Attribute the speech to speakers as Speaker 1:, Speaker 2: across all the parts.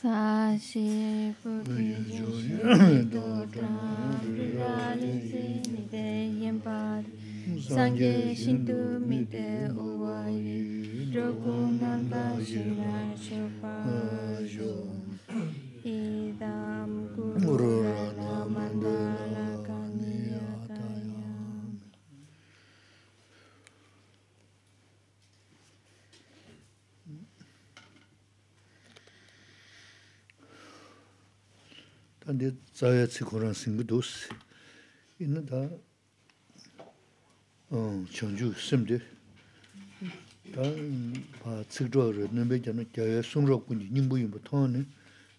Speaker 1: sa shi pu ki yu shu do dra ri ra ri si mi de yen pa sang ge shin tu mi de
Speaker 2: o wa yu ro ku nan la shi ra shi 자야 치고란 생각도 있는 다 어, 전주 심데 다바 측조를 넘베잖아 자야 송록군이 님부이 뭐 토네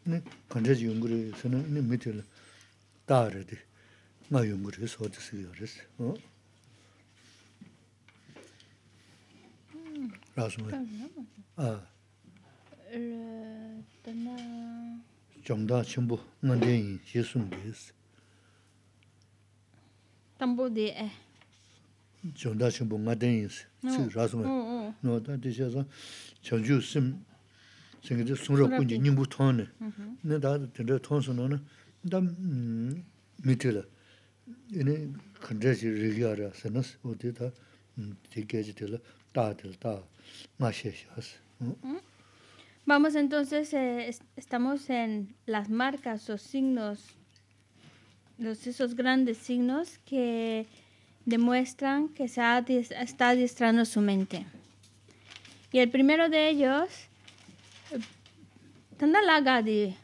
Speaker 2: 네 간제지 연구에서는 네 밑에 따르데 나 연구에서 어디서 그랬어 어 라서 아
Speaker 1: Tana
Speaker 2: 정다 전부 만대이 예수님께서
Speaker 1: Tambo de eh.
Speaker 2: 정다 전부 만대이 스 라서
Speaker 1: Oh,
Speaker 2: no da de jaza changju sim singe de sunro kunji nimbu tone ne da de de ton so no da mitela ene khande ji rigyara sanas o de da de ge ji de la da de da ma she shas
Speaker 1: Vamos entonces, eh, estamos en las marcas o signos, los, esos grandes signos que demuestran que se está adiestrando su mente. Y el primero de ellos, eh, Tanda Laga de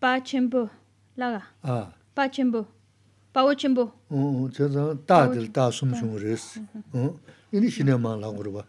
Speaker 1: Pachembu. Laga. Pachembu. Pawachembu. Tanda Da Langurba.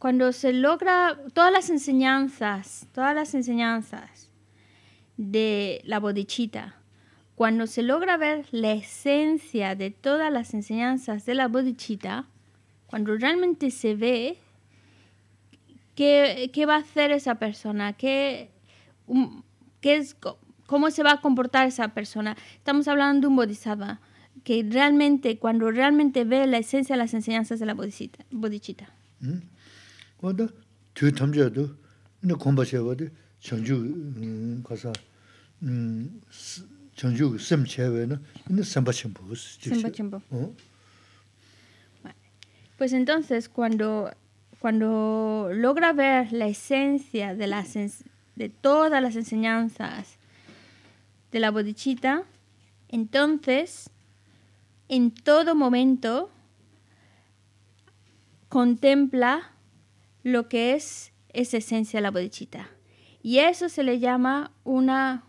Speaker 1: cuando se logra todas las enseñanzas, todas las enseñanzas de la bodichita, cuando se logra ver la esencia de todas las enseñanzas de la bodichita, cuando realmente se ve qué, qué va a hacer esa persona, qué, um, qué es, cómo se va a comportar esa persona. Estamos hablando de un bodhisattva que realmente, cuando realmente ve la esencia de las enseñanzas de la bodhichita, bodhichita.
Speaker 2: 응? 거다 두 탐자도 근데 공부해봐도 전주 음, 가서 음 스- 전주 셈체외는 근데 셈바침 보스
Speaker 1: Sempa chimpo.
Speaker 2: 어?
Speaker 1: Pues entonces, cuando, cuando logra ver la esencia de, las, ens- de todas las enseñanzas de la bodichita, entonces, en todo momento, contempla lo que es esa esencia de la bodhichitta. Y eso se le llama una...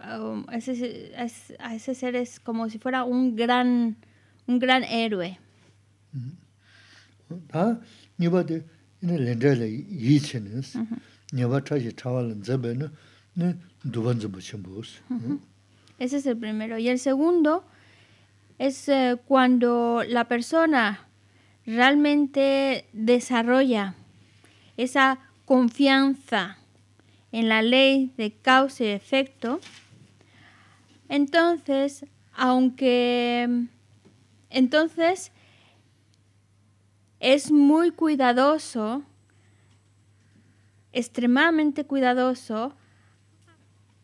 Speaker 1: Um, ese, a ese ser es como si fuera un gran, un gran héroe.
Speaker 2: Uh -huh.
Speaker 1: Ese es el primero. Y el segundo es eh, cuando la persona realmente desarrolla esa confianza en la ley de causa y efecto, entonces, aunque entonces es muy cuidadoso, extremadamente cuidadoso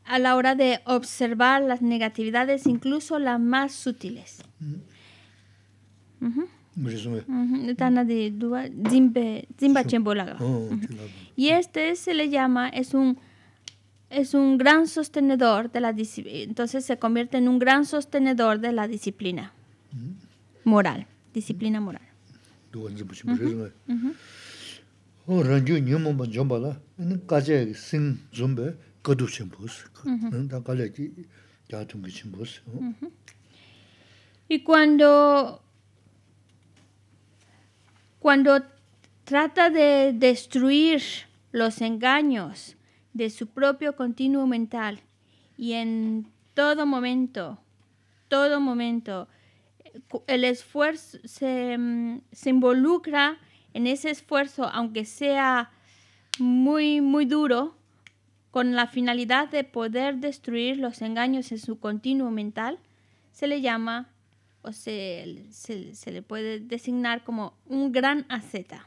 Speaker 1: a la hora de observar las negatividades, incluso las más sutiles. Mm. Tana de Dua, Zimba
Speaker 2: Chembolaga.
Speaker 1: Y este se le llama, es un, es un gran sostenedor de la disciplina. Entonces se convierte en un gran sostenedor de la disciplina moral. Disciplina moral. Y cuando cuando trata de destruir los engaños de su propio continuo mental y en todo momento, todo momento. El esfuerzo se, mm, se involucra en ese esfuerzo, aunque sea muy, muy duro, con la finalidad de poder destruir los engaños en su continuo mental, se le llama o se, se- se le puede designar como un gran asceta.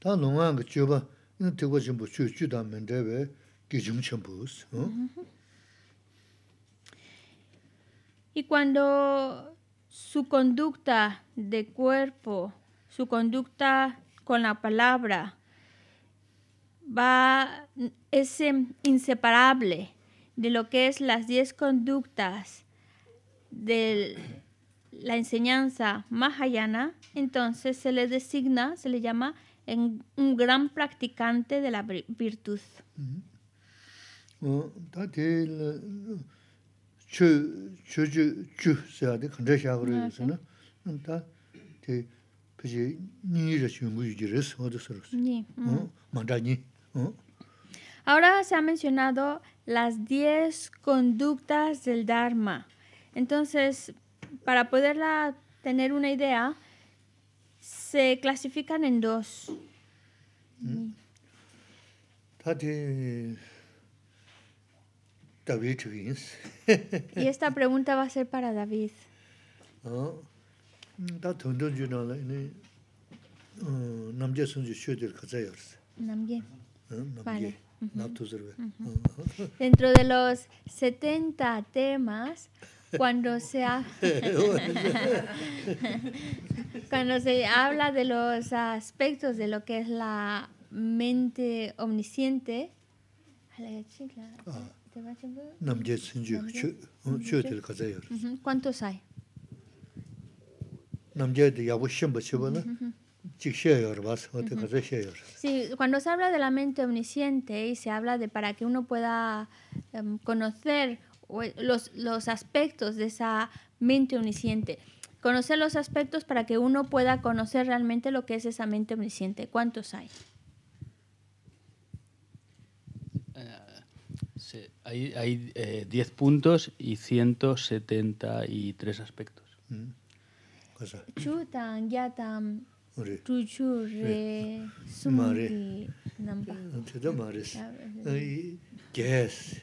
Speaker 2: Tā nā chīmbu chū chū tā sī.
Speaker 1: Y cuando su conducta de cuerpo, su conducta con la palabra, va, es em, inseparable de lo que es las diez conductas de la enseñanza Mahayana, entonces se le designa, se le llama en- un gran practicante de la vir- virtud.
Speaker 2: Chū chū chū chū shā gu na, tā nī rā yu jī wā sā. Māntā nī.
Speaker 1: Ahora se ha mencionado las 10 conductas del Dharma. Entonces, para poderla tener una idea, se clasifican en dos.
Speaker 2: Chū yin sī.
Speaker 1: Y esta pregunta va a ser para David. Vale.
Speaker 2: Sā rā wē.
Speaker 1: Dentro de los 70 temas, cuando se, ha... Cuando se habla de los aspectos de lo que es la mente omnisciente, ¿cuántos hay? Sí, cuando se habla de la mente omnisciente y se habla de para que uno pueda um, conocer los, los aspectos de esa mente omnisciente. Conocer los aspectos para que uno pueda conocer realmente lo que es esa mente omnisciente. ¿Cuántos hay?
Speaker 3: Eh, sí, hay, hay eh, 10 puntos y 173 aspectos.
Speaker 2: Mm. Cosa.
Speaker 1: Chutan, yatam,
Speaker 2: tuchure, sumari,
Speaker 1: nampa. Yes.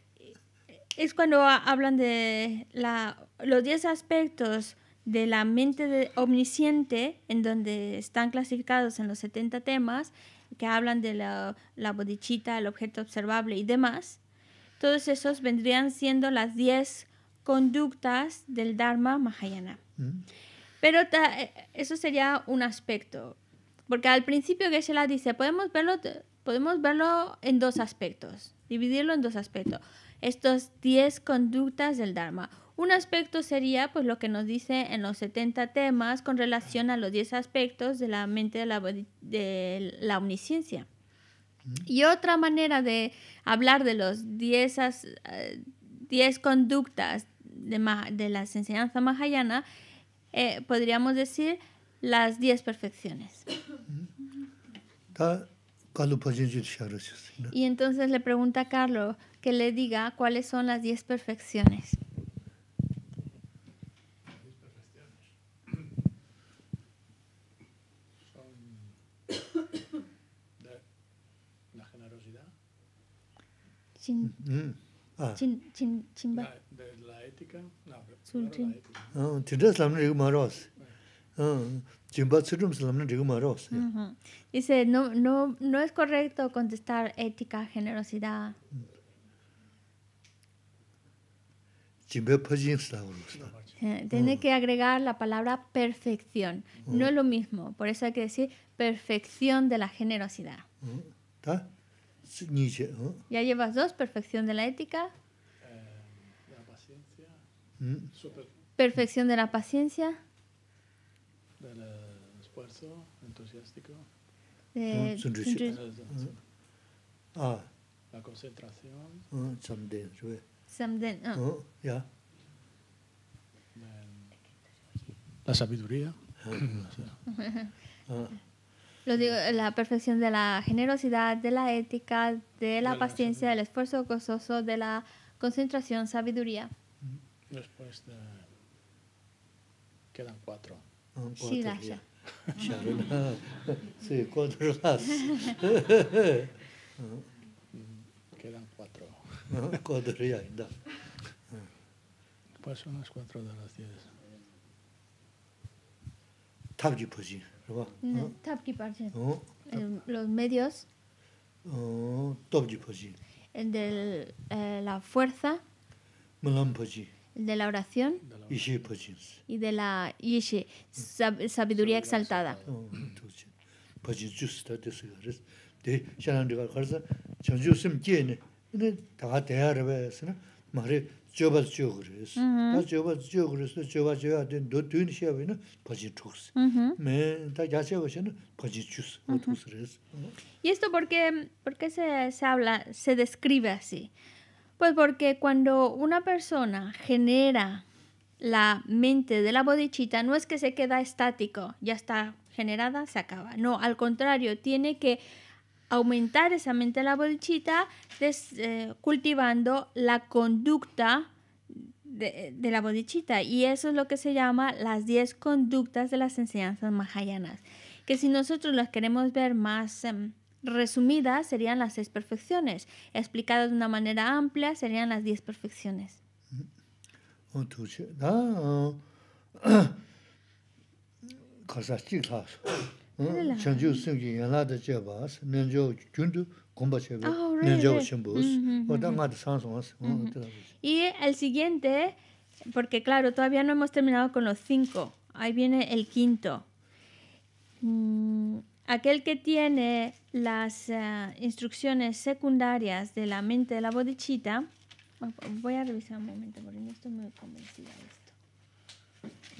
Speaker 1: es cuando ha- hablan de la, los 10 aspectos de la mente de- omnisciente, en donde están clasificados en los 70 temas, que hablan de la, la bodhicitta, el objeto observable y demás. Todos esos vendrían siendo las 10 conductas del Dharma Mahayana. Pero ta- eh, eso sería un aspecto. Porque al principio Geshe-la dice, podemos verlo, de- podemos verlo en dos aspectos, dividirlo en dos aspectos estos 10 conductas del Dharma. Un aspecto sería pues lo que nos dice en los 70 temas con relación a los 10 aspectos de la mente de la, de la omnisciencia. Y otra manera de hablar de los 10 10 eh, conductas de, de, las enseñanzas mahayana, eh, podríamos decir las 10 perfecciones. y entonces le pregunta a Carlos, que le diga cuáles son las diez perfecciones.
Speaker 4: De la ética, no,
Speaker 1: Dice, no, no, no es correcto contestar ética, generosidad. Eh, tiene que agregar la palabra perfección. No es lo mismo. Por eso hay que decir perfección de la generosidad. Ya llevas dos, perfección de la ética.
Speaker 4: Mm.
Speaker 1: Perfección de la paciencia.
Speaker 4: Del esfuerzo entusiástico. La concentración. Uh. La sabiduría.
Speaker 1: Lo digo, la perfección de la generosidad, de la ética, de la, paciencia, del esfuerzo gozoso, de la concentración, sabiduría.
Speaker 4: Mm-hmm. Después quedan cuatro.
Speaker 2: Sí, sí, cuatro mm-hmm.
Speaker 4: quedan cuatro.
Speaker 2: ¿no? Cuatro yayında.
Speaker 4: ¿Cuáles son las cuatro de las diez?
Speaker 2: Tabki posi,
Speaker 1: ¿no? Tabki parche. Los medios.
Speaker 2: Tabki posi.
Speaker 1: El de eh, la fuerza.
Speaker 2: Malam posi.
Speaker 1: El de la oración.
Speaker 2: Ishi posi.
Speaker 1: Y de la ishi, sabiduría exaltada.
Speaker 2: Posi, justa de cigarros. De, ya no digo, ¿cuál es? Chanju sim kiene. 대 샤란드가 가서 전주 심 제네. 근데 다 대하르베스나 말에 저바 저 그래서. 다 저바 저 그래서 저바 저야 된도 든 시합에는 포지 죽스.
Speaker 1: Ujú.
Speaker 2: 매, 다 야채 보시는 포지 주스. 어떻게 그래서.
Speaker 1: ¿Y esto por qué, por qué se, se habla, se describe así? Pues porque cuando una persona genera la mente de la bodichita, no es que se queda estático, ya está generada, se acaba. No, al contrario, tiene que aumentar esa mente la bodichita des- eh, cultivando la conducta de, de la bodichita. Y eso es lo que se llama las 10 conductas de las enseñanzas mahayanas. Que si nosotros las queremos ver más em, resumidas, serían las seis perfecciones. Explicadas de una manera amplia, serían las 10 perfecciones.
Speaker 2: shanchu
Speaker 1: sungi
Speaker 2: yanla da nanjo jundu kumba che nanjo shimbus, o da nga. Mm-hmm.
Speaker 1: Y el siguiente, porque claro, todavía no hemos terminado con los cinco, ahí viene el quinto. Mm, aquel que tiene las uh, instrucciones secundarias de la mente de la bodichita, voy a revisar un momento porque no estoy muy convencida de esto.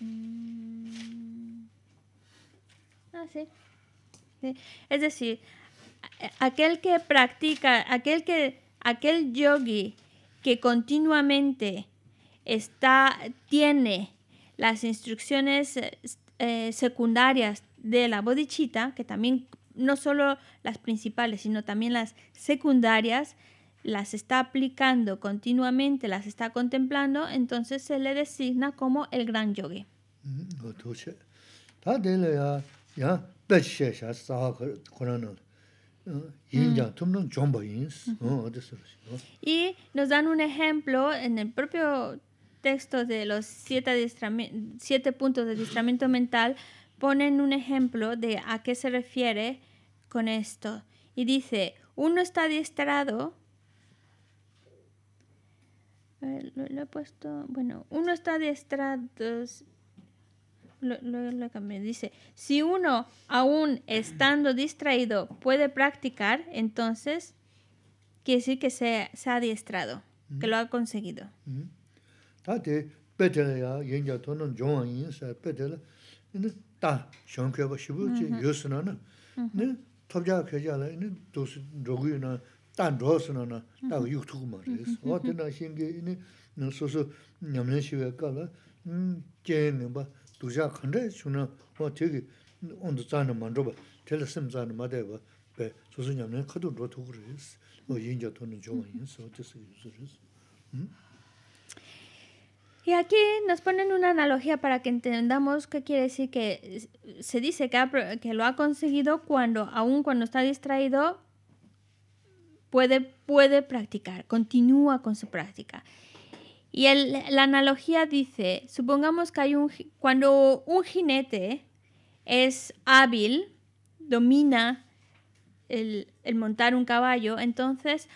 Speaker 1: Mm. Ah, sí. Es decir, aquel que practica, aquel que, aquel yogi que continuamente está, tiene las instrucciones eh, eh, secundarias de la bodhichita, que también no solo las principales, sino también las secundarias, las está aplicando continuamente, las está contemplando, entonces se le designa como el gran yogi.
Speaker 2: 야 야 배치셔 사하 그러는 어 인자 tum는 좀보인스 어 어디서 어
Speaker 1: Y nos dan un ejemplo en el propio texto de los siete, adiestrami- siete puntos de adiestramiento mental, ponen un ejemplo de a qué se refiere con esto. Y dice, uno está adiestrado, a ver, lo, lo he puesto, bueno, uno está adiestrado, lo, lo, lo cambié, dice, si uno aún estando distraído puede practicar, entonces quiere decir que se, se ha adiestrado, que lo ha conseguido.
Speaker 2: 다데 베텔야 연자 돈은 종원인사 베텔 근데 다 형케바 시부지 요스나나 네 톱자 켜자라 네 도스 로그이나 딴 로스나나 다 유튜브 말이스 어디나 신게 네 소소 냠내시에 가라 음 제는 봐 duzhaa khandaa shunaa waa tegi ondu tsaana mandroba, tela sim tsaana madayba, bay susu nyamnaa khadu rwa tukur res, waa yinja tonu jowa yin, so tisa yuzu res. Hmm?
Speaker 1: Y aquí nos ponen una analogía para que entendamos qué quiere decir que se dice que, ha, que lo ha conseguido cuando, aun cuando está distraído, puede, puede practicar, continúa con su práctica. Y el- la analogía dice, supongamos que hay un, cuando un jinete es hábil, domina el, el montar un caballo, entonces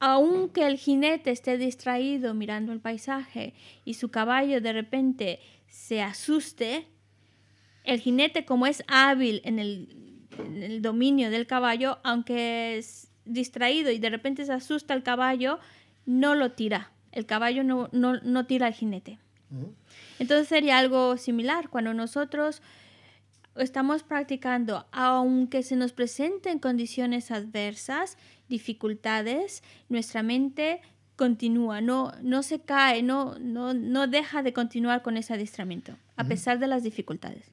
Speaker 1: aunque el jinete esté distraído mirando el paisaje y su caballo de repente se asuste, el jinete como es hábil en el, en el dominio del caballo, aunque es distraído y de repente se asusta el caballo, no lo tira el caballo no, no, no tira al jinete. Entonces sería algo similar cuando nosotros estamos practicando, aunque se nos presenten condiciones adversas, dificultades, nuestra mente continúa, no, no se cae, no, no, no deja de continuar con ese adiestramiento, a pesar de las dificultades.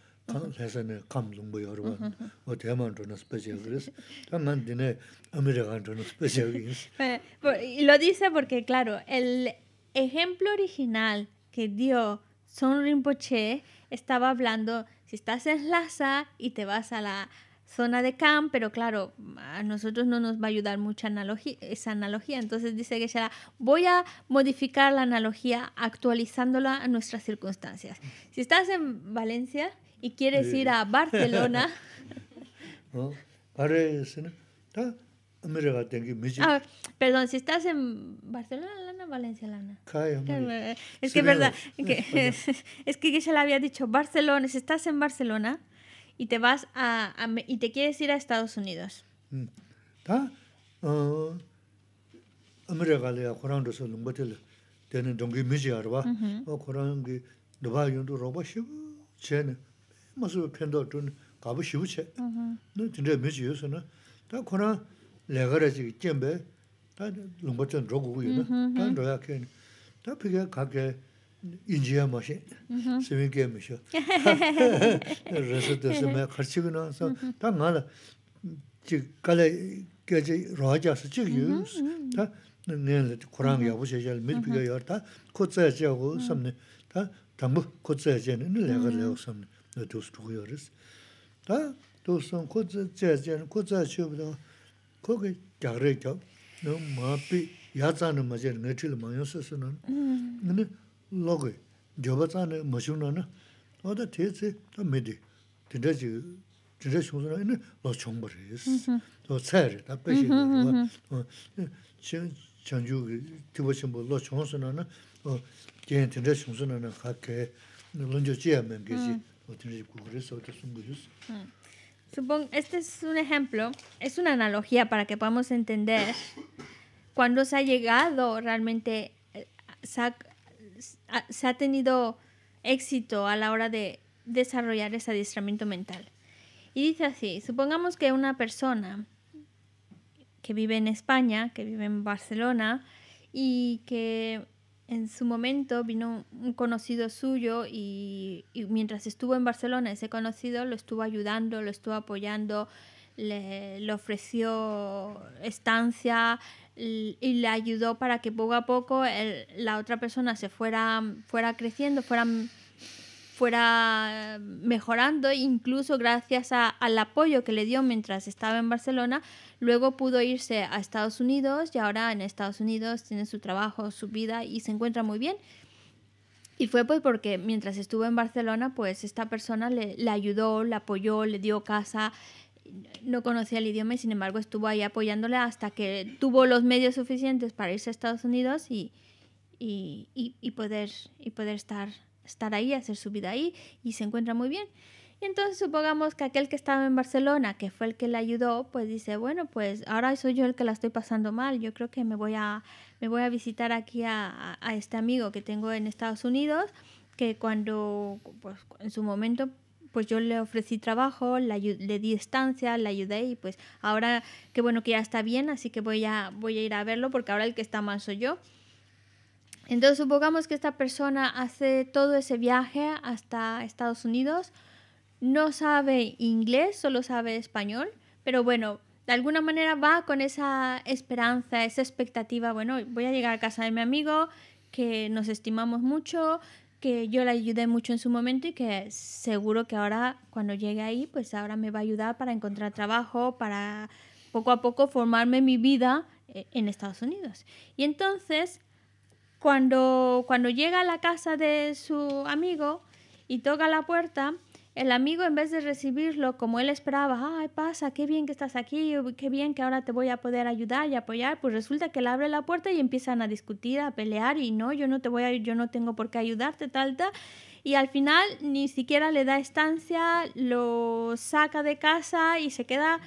Speaker 2: 알았으나 좀지 빼셔도 세선에 감라만도는 감 세선에 감lum부 여러분 어 대만도는 스페셜 그래서 단만 디네 아메리칸도는 스페셜인스
Speaker 1: Eh, por- Y lo dice porque, claro, el ejemplo original que dio Son Rinpoche estaba hablando, si estás en Lhasa y te vas a la zona de Cam, pero claro, a nosotros no nos va a ayudar mucha analogía, esa analogía. Entonces dice que voy a modificar la analogía actualizándola a nuestras circunstancias. Si estás en Valencia y quieres sí. ir a Barcelona... Ah, perdón, si estás en Barcelona, Lana, Valencia, Lana. Es que es verdad, es, que ya le había dicho Barcelona, si estás en Barcelona, y te vas a, a y te quieres ir a Estados Unidos.
Speaker 2: ¿Tá? América le Corán de solo botel tiene dongi miji arba. O Corán que daba yendo roba chen. Más pendo tun gabu shi che. No tiene miji eso no. Ta Corán le garaji jembe. Ta lumbo chen rogu yo no. Ta roya ken. Ta pige kake 짜 미지 요소는 다 코란 레거라지 쩨베 다 lumbatel 로고고요 다 로야케 다 피게 가게 인지야 마시 스윙게 미셔 레서드스 매 같이 그나서 다 나라 지 갈래 깨지 로자스 지유 다 내는 코랑 야부셔절 밀비가 열다 코츠야지하고 섬네 다 담부 코츠야지는 내가 내가 섬네 너도 스토리어스 다 도선 코츠야지는 코츠야지보다 거기 자르죠 너 마피 야자는 맞아 내til 마요스스는 근데 lōgī, jōba tsāne māshūng na, oda. Mm-hmm. Mm-hmm, mm-hmm. mm. mm.
Speaker 1: Supongo, este es un ejemplo, es una analogía para que podamos entender cuando se ha llegado realmente, eh, se ha tenido éxito a la hora de desarrollar ese adiestramiento mental. Y dice así, supongamos que una persona que vive en España, que vive en Barcelona y que en su momento vino un conocido suyo y, y mientras estuvo en Barcelona ese conocido lo estuvo ayudando, lo estuvo apoyando, le, le ofreció estancia y le ayudó para que poco a poco el- la otra persona se fuera, fuera creciendo, fuera fuera mejorando, incluso gracias a- al apoyo que le dio mientras estaba en Barcelona, luego pudo irse a Estados Unidos y ahora en Estados Unidos tiene su trabajo, su vida y se encuentra muy bien. Y fue pues porque mientras estuvo en Barcelona, pues esta persona le, le ayudó, le apoyó, le dio casa, no conocía el idioma y sin embargo estuvo ahí apoyándole hasta que tuvo los medios suficientes para irse a Estados Unidos y, y, y- poder, y poder estar, estar ahí, hacer su vida ahí y se encuentra muy bien. Y entonces supongamos que aquel que estaba en Barcelona, que fue el que le ayudó, pues dice, bueno, pues ahora soy yo el que la estoy pasando mal, yo creo que me voy a, me voy a visitar aquí a- a este amigo que tengo en Estados Unidos, que cuando, pues en su momento, pues yo le ofrecí trabajo, le, di estancia, le ayudé y pues ahora, qué bueno que ya está bien, así que voy a, voy a ir a verlo porque ahora el que está mal soy yo. Entonces supongamos que esta persona hace todo ese viaje hasta Estados Unidos, no sabe inglés, solo sabe español, pero bueno, de alguna manera va con esa esperanza, esa expectativa, bueno, voy a llegar a casa de mi amigo, que nos estimamos mucho, que yo le ayudé mucho en su momento y que seguro que ahora cuando llegue ahí, pues ahora me va a ayudar para encontrar trabajo, para poco a poco formarme mi vida eh, en Estados Unidos. Y entonces cuando, cuando llega a la casa de su amigo y toca la puerta, el amigo en vez de recibirlo como él esperaba, ay, pasa, qué bien que estás aquí, qué bien que ahora te voy a poder ayudar y apoyar, pues resulta que le abre la puerta y empiezan a discutir, a pelear y no, yo no te voy a, yo no tengo por qué ayudarte, tal, tal. Y al final ni siquiera le da estancia, lo saca de casa y se queda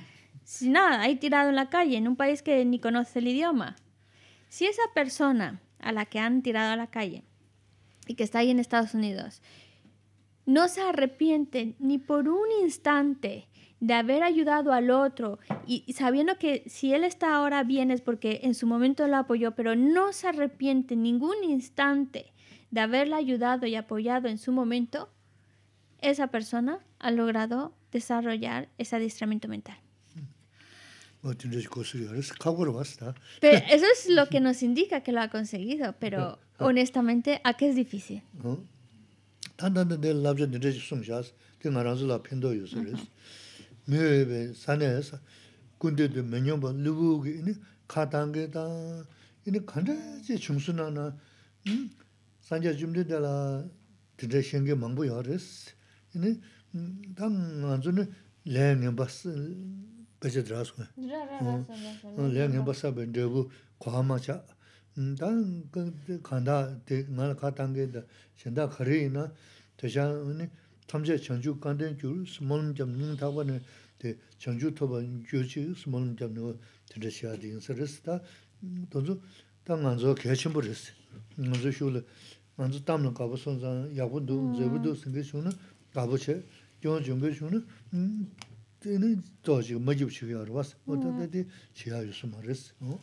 Speaker 1: sin nada, ahí tirado en la calle, en un país que ni conoce el idioma. Si esa persona a la que han tirado a la calle y que está ahí en Estados Unidos no se arrepiente ni por un instante de haber ayudado al otro. Y, sabiendo que si él está ahora bien es porque en su momento lo apoyó, pero no se arrepiente ningún instante de haberle ayudado y apoyado en su momento, esa persona ha logrado desarrollar ese adiestramiento mental. Pero eso es lo que nos indica que lo ha conseguido, pero honestamente, ¿a qué es difícil?
Speaker 2: 단단데 내 랍제 내 숨샤스 그 나라즈라 펜도 요소레스 메베 산에서 군대도 몇년 번 누구기 이니 카단게다 이니 간다지 중순하나 음 산자 좀데라 드제 생게 망부 요레스 이니 당 안주네 레네 바스 베제 드라스 어 레네 바스 벤데부 과마차 단 간다 나 가당게다 신다 거리나 대장은 탐제 전주 간대 줄 스몰 잡는 타고는 대 전주 토번 교지 스몰 잡는 드셔야 되는 서스다 도주 당안조 개침부르스 먼저 쇼를 먼저 담는 가보 손자 야분도 제부도 생겨주는 가보체 요 준비주는 음 되는 도지 뭐지 쉬어 왔어 어떻게 지하유 스몰스 어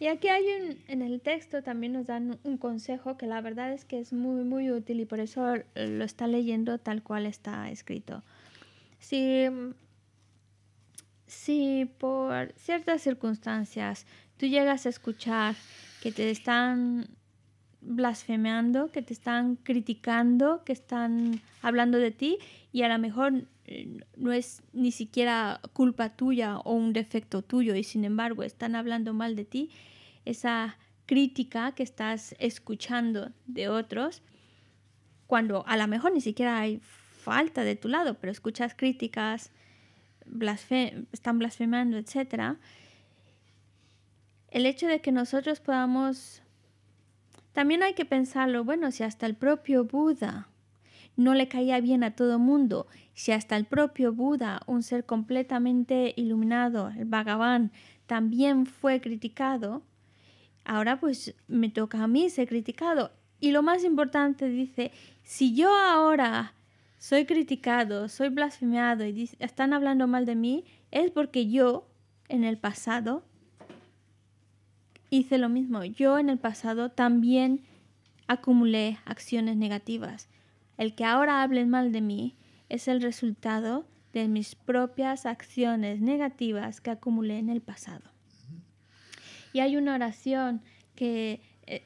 Speaker 1: Y aquí hay un, en el texto también nos dan un consejo que la verdad es que es muy, muy útil y por eso lo está leyendo tal cual está escrito. Si, si por ciertas circunstancias tú llegas a escuchar que te están blasfemeando, que te están criticando, que están hablando de ti y a lo mejor no es ni siquiera culpa tuya o un defecto tuyo y sin embargo están hablando mal de ti, esa crítica que estás escuchando de otros, cuando a lo mejor ni siquiera hay falta de tu lado, pero escuchas críticas, están blasfemando, etc. El hecho de que nosotros podamos... También hay que pensarlo, bueno, si hasta el propio Buda no le caía bien a todo mundo, si hasta el propio Buda, un ser completamente iluminado, el Bhagavan, también fue criticado, ahora pues me toca a mí ser criticado. Y lo más importante dice, si yo ahora soy criticado, soy blasfemiado y están hablando mal de mí, es porque yo en el pasado hice lo mismo. Yo en el pasado también acumulé acciones negativas. El que ahora hablen mal de mí es el resultado de mis propias acciones negativas que acumulé en el pasado. Y hay una oración que, eh,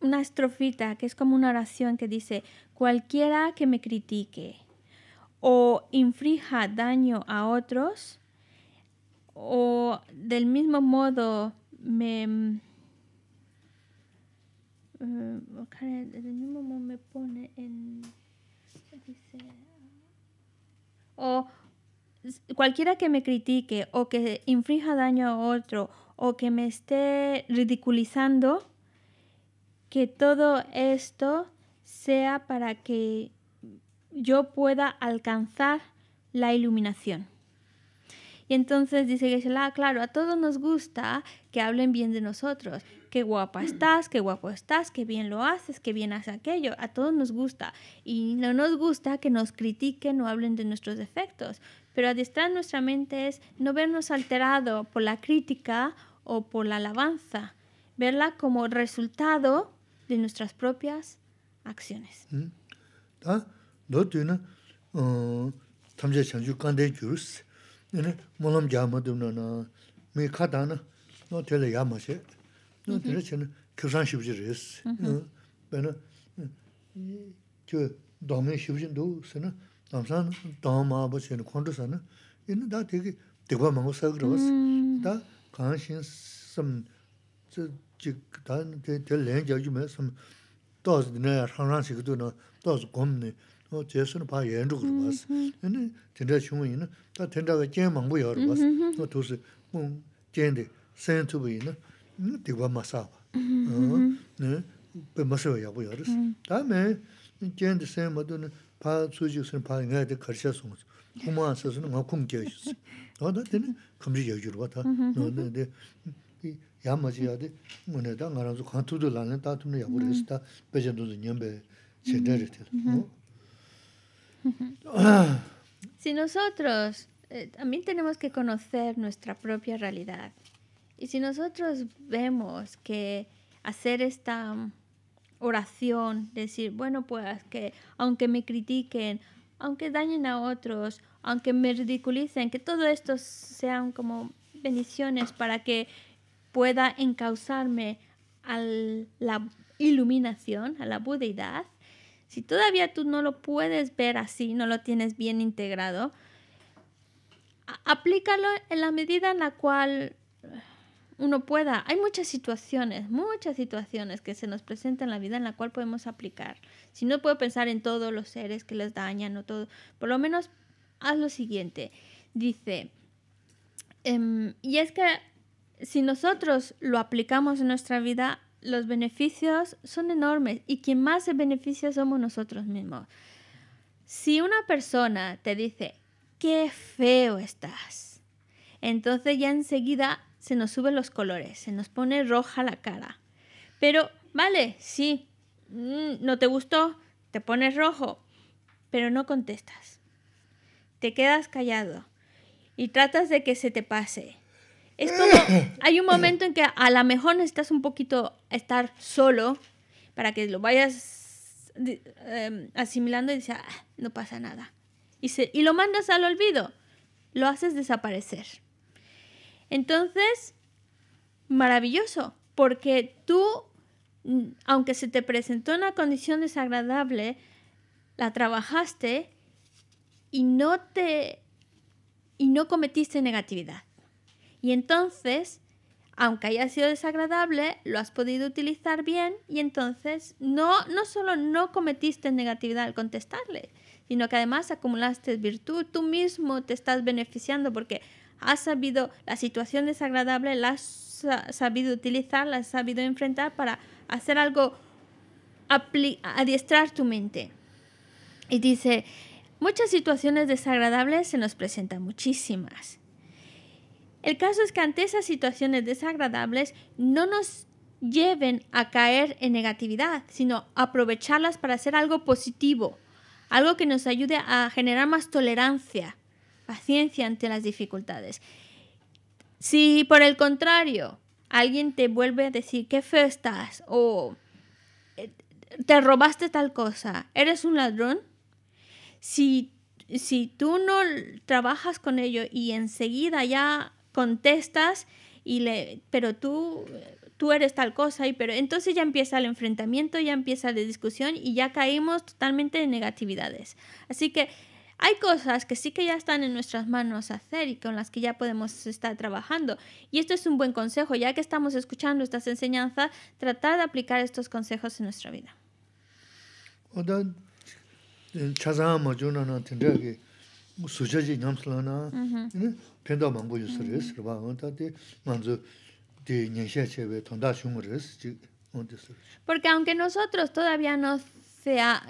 Speaker 1: una estrofita que es como una oración que dice, cualquiera que me critique o infrija daño a otros, o del mismo modo me... Uh, del mismo modo me pone en... Dice, o cualquiera que me critique o que infrija daño a otro o que me esté ridiculizando, que todo esto sea para que yo pueda alcanzar la iluminación. Y entonces dice que ah, claro, a todos nos gusta que hablen bien de nosotros. Qué guapa estás, qué guapo estás, qué bien lo haces, qué bien haces aquello. A todos nos gusta. Y no nos gusta que nos critiquen o hablen de nuestros defectos. Pero adiestrar nuestra mente es no vernos alterado por la crítica o por la alabanza, verla como resultado de nuestras propias acciones.
Speaker 2: ya ma she no tele chen kyusan shibji res bena kyo dome shibji do sena damsan dama ba chen khondu sana ene da tege degwa mango sa gro was da kan shin sam tse ji da te te len ja ju me sam dos ne ran ran shi gu na 소스 곰네 어 제스는 봐 연주 그러 봤어 근데 진짜 중요한 다 된다가 제 망부 여러 봤어 어 도스 뭐 젠데 sen tsubu ina, digwa masawa. Pe masawa yabu yaris. Da jen di sen madu pa tsujik pa ngay di karsha sungus. Kuma nga kum kya kumri ta. Da nga ranzu
Speaker 1: Si nosotros eh, también tenemos que conocer nuestra propia realidad, y si nosotros vemos que hacer esta mm, oración, decir, bueno, pues que aunque me critiquen, aunque dañen a otros, aunque me ridiculicen, que todo esto sean como bendiciones para que pueda encauzarme a la iluminación, a la budeidad. Si todavía tú no lo puedes ver así, no lo tienes bien integrado, aplícalo en la medida en la cual uno pueda. Hay muchas situaciones, muchas situaciones que se nos presentan en la vida en la cual podemos aplicar. Si no puedo pensar en todos los seres que les dañan o todo, por lo menos haz lo siguiente. Dice, em, y es que si nosotros lo aplicamos en nuestra vida, los beneficios son enormes y quien más se beneficia somos nosotros mismos. Si una persona te dice, qué feo estás, entonces ya enseguida se nos suben los colores, se nos pone roja la cara. Pero, vale, sí, mm, no te gustó, te pones rojo, pero no contestas. Te quedas callado y tratas de que se te pase. Es como, hay un momento en que a lo mejor necesitas un poquito estar solo para que lo vayas em, asimilando y dices, ah, no pasa nada. Y, se, y lo mandas al olvido, lo haces desaparecer. Entonces, maravilloso, porque tú, mm, aunque se te presentó una condición desagradable, la trabajaste y no te y no cometiste negatividad. Y entonces, aunque haya sido desagradable, lo has podido utilizar bien y entonces no, no solo no cometiste negatividad al contestarle, sino que además acumulaste virtud, tú mismo te estás beneficiando porque has sabido la situación desagradable, la has sabido utilizar, la has sabido enfrentar para hacer algo, adiestrar tu mente. Y dice, muchas situaciones desagradables se nos presentan, muchísimas. El caso es que ante esas situaciones desagradables no nos lleven a caer en negatividad, sino aprovecharlas para hacer algo positivo, algo que nos ayude a generar más tolerancia, paciencia ante las dificultades. Si por el contrario alguien te vuelve a decir qué feo estás o eh, te robaste tal cosa, eres un ladrón, si, si tú no trabajas con ello y enseguida ya contestas y le, pero tú tú eres tal cosa y pero entonces ya empieza el enfrentamiento, ya empieza la discusión y ya caímos totalmente en negatividades. Así que hay cosas que sí que ya están en nuestras manos hacer y con las que ya podemos estar trabajando. Y esto es un buen consejo, ya que estamos escuchando estas enseñanzas, tratar de aplicar estos consejos en nuestra vida. Porque aunque nosotros todavía no sea,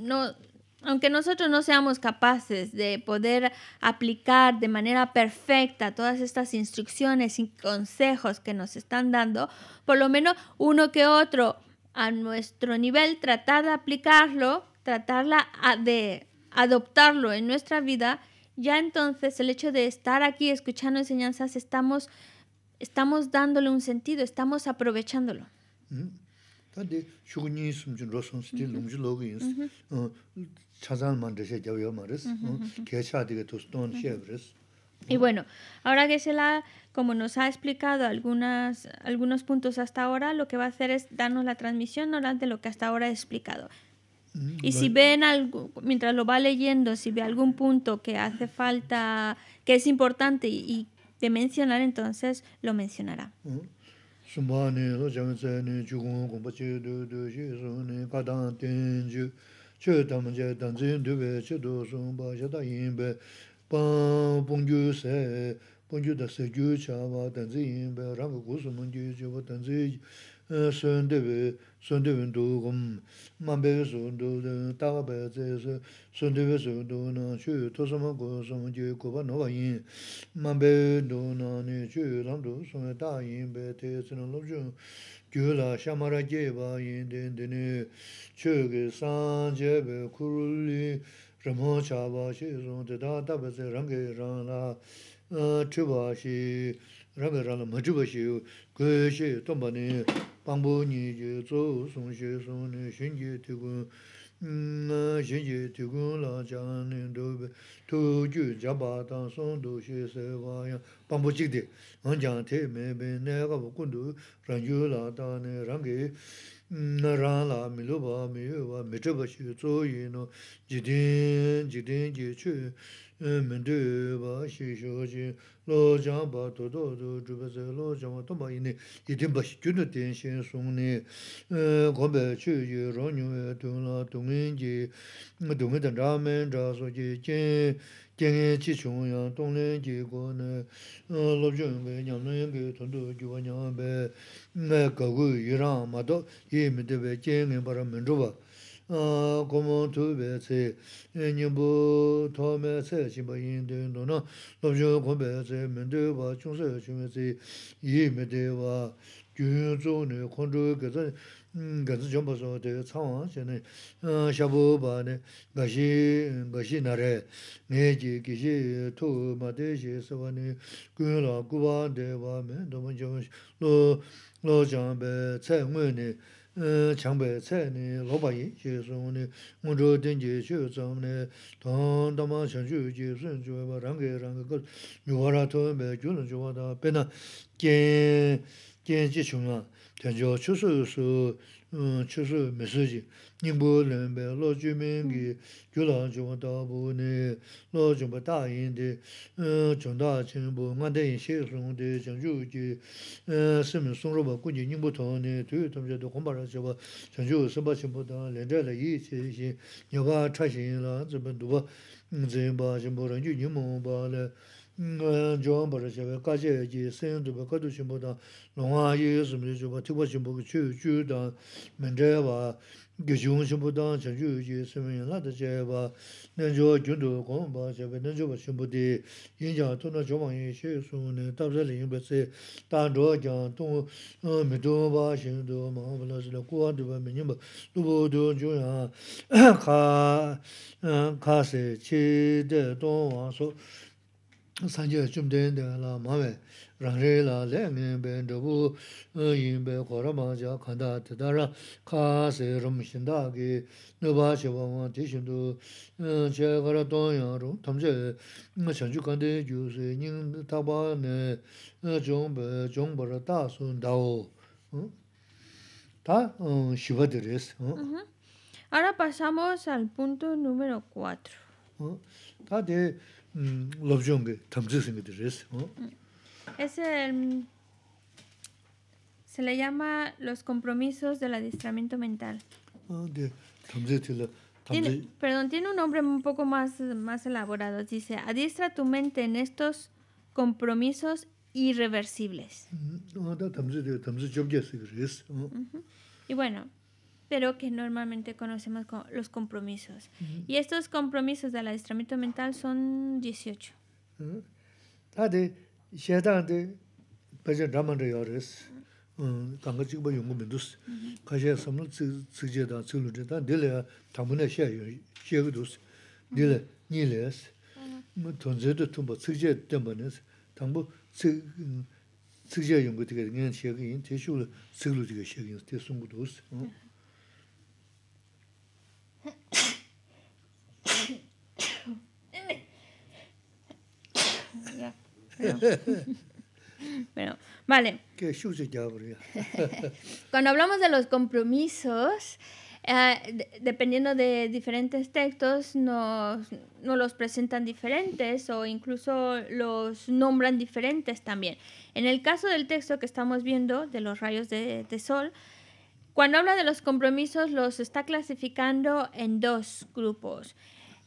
Speaker 1: no, aunque nosotros no seamos capaces de poder aplicar de manera perfecta todas estas instrucciones y consejos que nos están dando, por lo menos uno que otro a nuestro nivel, tratar de aplicarlo, tratarla de adoptarlo en nuestra vida, ya entonces el hecho de estar aquí escuchando enseñanzas, estamos, estamos dándole un sentido, estamos aprovechándolo. Mm. Y bueno, ahora que se la, como nos ha explicado algunas, algunos puntos hasta ahora, lo que va a hacer es darnos la transmisión oral de lo que hasta ahora he explicado. Y si ven algo, mientras lo va leyendo, si ve algún punto que hace falta, que es importante y, de mencionar, entonces lo mencionará.
Speaker 2: Chö tam je dan zin du be che do sung ba ja da yin be pa bong ju se bong ju da se ju cha wa dan zin yin be rang gu su mong ju je wa dan zi sun de be sun de wen du gum man be su du de da be ze se sun de be sōndēwē, sōndēwē ndōgōm, māmbē sōndō, tāwā bāyā tsē, sōndēwē sōndō nā, shū tōsō mā kō sōng jī kōpa nō bā yīn, māmbē ndō nā nī, shū rāng tō sōng tā yīn bē tē tsē nā lōp chū, gyū lā shā mā rā jē bā yīn tēn tē nī, shū kē sāng jē bē kū rū lī, rā mō chā bā shī sōng tē tā tā bā tsē rāng kē rāng lā, chū bā shī, rāng kē rāng lā mā chū bā shī, kē shī tōmbā nī, bāngbō nī jī tsō sōng shē sōng nī shēng jī tī guñ, shēng jī tī guñ lā chā nī dō bē, tō jū jā bā tāng sōng dō shē sē wā yāng, bāngbō chik tī, ān chāng tē mē bē nē kā bō kuñ dō, rāng jū lā tā nē rāng kē, rāng lā mī lō bā mī wā, mē chā bā shē tsō yī nō, jī tīng, jī tīng jī chū, mendeba shisho chi lo jamba to do do dhruva se lo jamba tomba ini idimba gyudu ten shen sung ni. E, Gombe chu yu ronyu e tung la tungin ji. Tungin ten ramen cha so ji jen jen chi chung yang tong len ji go ne. E, Lop chung be nyam len be tun du gyuwa nyam be. Ka gu yu rang ma do yi mendebe jen ngen para mendeba 고모 두베세 년부 토메세 시바인된도나 노조 고베세 멘데바 중세 중세 이메데와 규조네 콘조 그저 그저 좀 봐서 되 상황 전에 샤보바네 가시 가시 나래 내지 기시 토마데시 서바니 그라 구바데와 멘 도먼 좀로 로장베 체문이 장배 체네 로바이 제송네 먼저 된지 제송네 돈다마 전주 제선 주바 랑게랑 그 요라토 매주는 좋아다 배나 게 게지 중앙 된저 추수수 추수 메시지. 님보는베 로주민기 교라 좀다보네 로좀 다인데 전다 전부 만데 시송데 정주지 스면 송로바 꾸니 님부터네 뒤 좀제도 공부를 저거 전주 선바 전부다 렌데라 이 제시 여가 차신라 저번 누가 전바 전부 런주 님모 바래 조언 제가 까지 얘기 세연도 바꿔도 심보다 농아 예수님 주바 특보 심보 주 주다 문제와 교중 심보다 전주 예수님 나도 제가 내조 주도 공부 제가 내조 심보디 인자 또는 조망이 예수는 답절이 용배세 단조장 동 미도바 신도 마블라스라 고안도 민님 두보도 중야 카 카세 치데 동왕소 산제 좀 되는데 라 마음에 라레라 레멘베 더부 인베 고라마자 간다 대다라 카세 럼신다기 너바셔와 대신도 제가라 동요로 담제 전주 간데 주세 님 타바네 좀베 좀버라 다순다오. 다 시바드레스
Speaker 1: Ahora pasamos al punto número 4.
Speaker 2: ¿Tá de lobjong tamzising de res.
Speaker 1: Es el se le llama los compromisos del adiestramiento mental. tiene, perdón, tiene un nombre un poco más, más elaborado. Dice, adiestra tu mente en estos compromisos irreversibles. Y bueno, pero que normalmente conocemos como los compromisos. Y estos compromisos del adiestramiento mental son 18.
Speaker 2: 어. 다
Speaker 1: ya. Bueno. bueno. vale. Cuando hablamos de los compromisos, eh, dependiendo de diferentes textos, nos, nos, los presentan diferentes o incluso los nombran diferentes también. En el caso del texto que estamos viendo, de los rayos de, de sol, cuando habla de los compromisos, los está clasificando en dos grupos.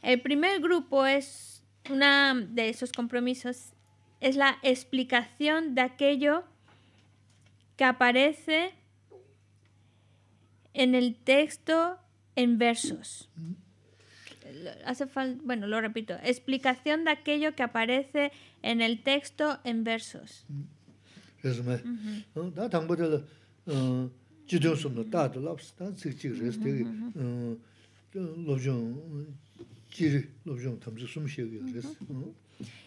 Speaker 1: El primer grupo es una de esos compromisos es la explicación de aquello que aparece en el texto en versos. Hace falta bueno, lo repito, explicación de aquello que aparece en el texto en versos.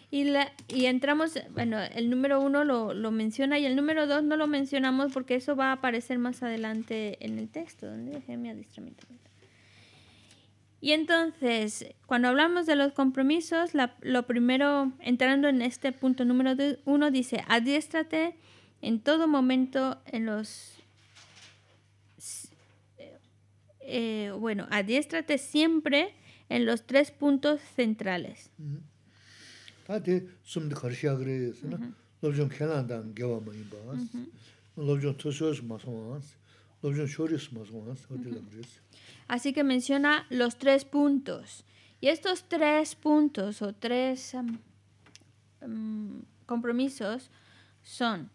Speaker 1: Y, la- y entramos, bueno, el número uno lo, lo menciona y el número dos no lo mencionamos porque eso va a aparecer más adelante en el texto, donde dejé mi adiestramiento. Y entonces, cuando hablamos de los compromisos, la- lo primero, entrando en este punto número de- uno, dice, adiéstrate en todo momento en los... eh, bueno, adiéstrate siempre en los tres puntos centrales. Así que menciona los tres puntos. Y estos tres puntos o tres mm, compromisos son,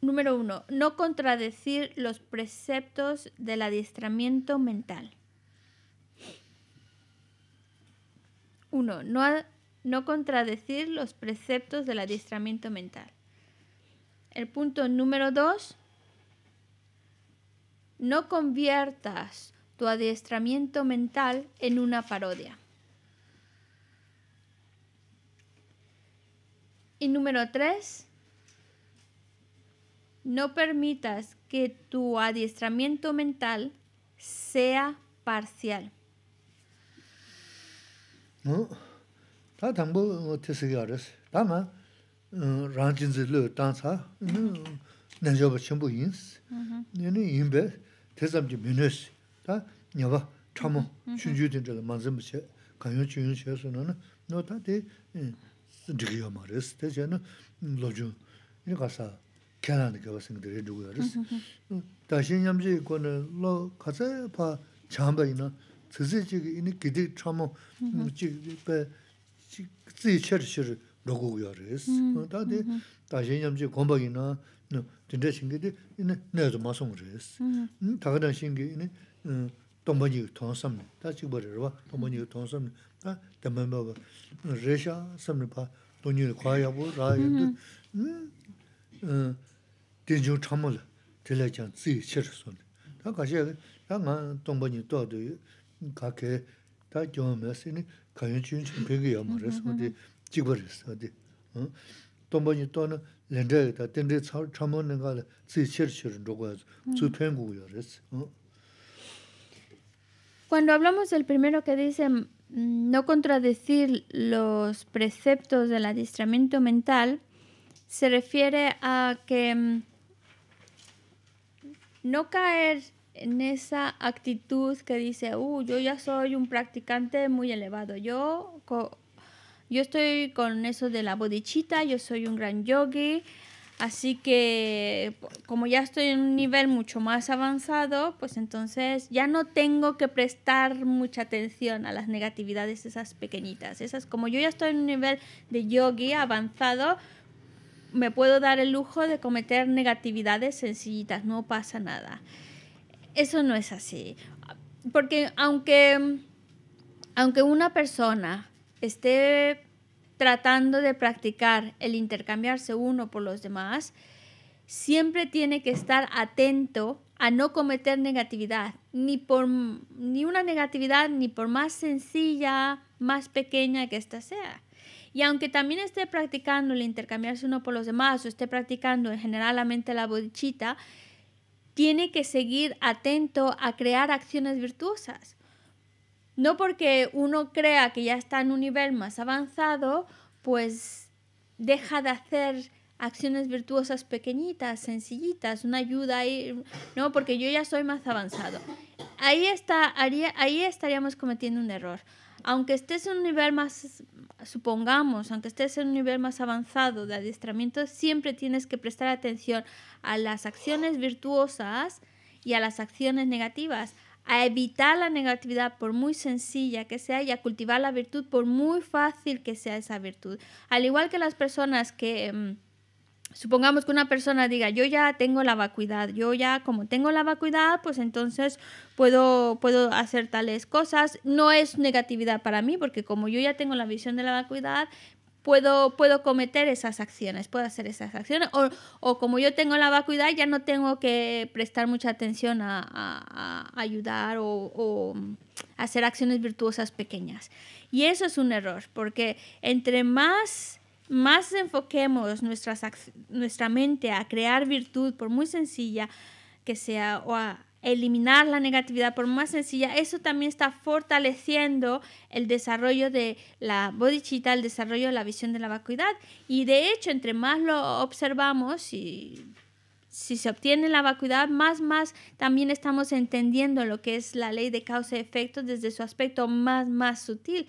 Speaker 1: número uno, no contradecir los preceptos del adiestramiento mental. Uno, no, a- no contradecir los preceptos del adiestramiento mental. El punto número dos, no conviertas tu adiestramiento mental en una parodia. Y número tres, no permitas que tu adiestramiento mental sea parcial.
Speaker 2: 어? 다 당보 테스기 알았어. 다만 어 란진즈 르 단사. 내저버 전부 인스. 얘네 인베 대삼지 미네스. 다 녀바 참모 춘주된 저 만점부체 강요 주윤 셔서는 너 다데 드기어 말스 대전은 로주 이 가사 캐나다 가 생들이 누구 알았어. 다시 냠지 거는 로 가서 봐 장바이나 지지지기 이니 기디 참모 지베 지 처리처리 로고요 그랬어. 다데 다시 냠지 공박이나 너 진짜 신기데 이네 내도 마송 그랬어. 음 다가dan 신기 이네 음 동반이 통삼 다시 버려 봐. 동반이 통삼 다 때문에 봐. 레샤 섬을 봐. 돈이 과야고 라인도 음 어, 된주 참을 들려장 지 처리선. 다 가시 다가 동반이 또도 가게 다 좀면서니 가연준 좀 배겨야 말해서 어디 찍버렸어 어디 어 동반이 또는 렌데다 된데 참 참는 거 지 처리처럼 로고 주 편구요 그랬어 어
Speaker 1: Cuando hablamos del primero que dice mm, no contradecir los preceptos del adiestramiento mental, se refiere a que mm, no caer en esa actitud que dice, uh, yo ya soy un practicante muy elevado, yo, yo estoy con eso de la bodichita, yo soy un gran yogi, Así que como ya estoy en un nivel mucho más avanzado, pues entonces ya no tengo que prestar mucha atención a las negatividades esas pequeñitas. Esas como yo ya estoy en un nivel de yogi avanzado, me puedo dar el lujo de cometer negatividades sencillitas, no pasa nada. Eso no es así. Porque aunque aunque una persona esté tratando de practicar el intercambiarse uno por los demás, siempre tiene que estar atento a no cometer negatividad, ni por ni una negatividad ni por más sencilla, más pequeña que ésta sea. Y aunque también esté practicando el intercambiarse uno por los demás o esté practicando en generalmente la bodichita, tiene que seguir atento a crear acciones virtuosas. No porque uno crea que ya está en un nivel más avanzado, pues deja de hacer acciones virtuosas pequeñitas, sencillitas, una ayuda ahí, no, porque yo ya soy más avanzado. Ahí, está, ahí estaríamos cometiendo un error. Aunque estés en un nivel más, supongamos, aunque estés en un nivel más avanzado de adiestramiento, siempre tienes que prestar atención a las acciones virtuosas y a las acciones negativas, a evitar la negatividad por muy sencilla que sea y a cultivar la virtud por muy fácil que sea esa virtud. Al igual que las personas que... Supongamos que una persona diga, yo ya tengo la vacuidad, yo ya como tengo la vacuidad, pues entonces puedo, puedo hacer tales cosas. No es negatividad para mí, porque como yo ya tengo la visión de la vacuidad, puedo, puedo cometer esas acciones, puedo hacer esas acciones. O, o como yo tengo la vacuidad, ya no tengo que prestar mucha atención a, a- a ayudar o, o hacer acciones virtuosas pequeñas. Y eso es un error, porque entre más más enfoquemos nuestras, nuestra mente a crear virtud, por muy sencilla que sea, o a eliminar la negatividad, por más sencilla, eso también está fortaleciendo el desarrollo de la bodhicitta, el desarrollo de la visión de la vacuidad. Y de hecho, entre más lo observamos y si se obtiene la vacuidad, más, más también estamos entendiendo lo que es la ley de causa y efecto desde su aspecto más, más sutil.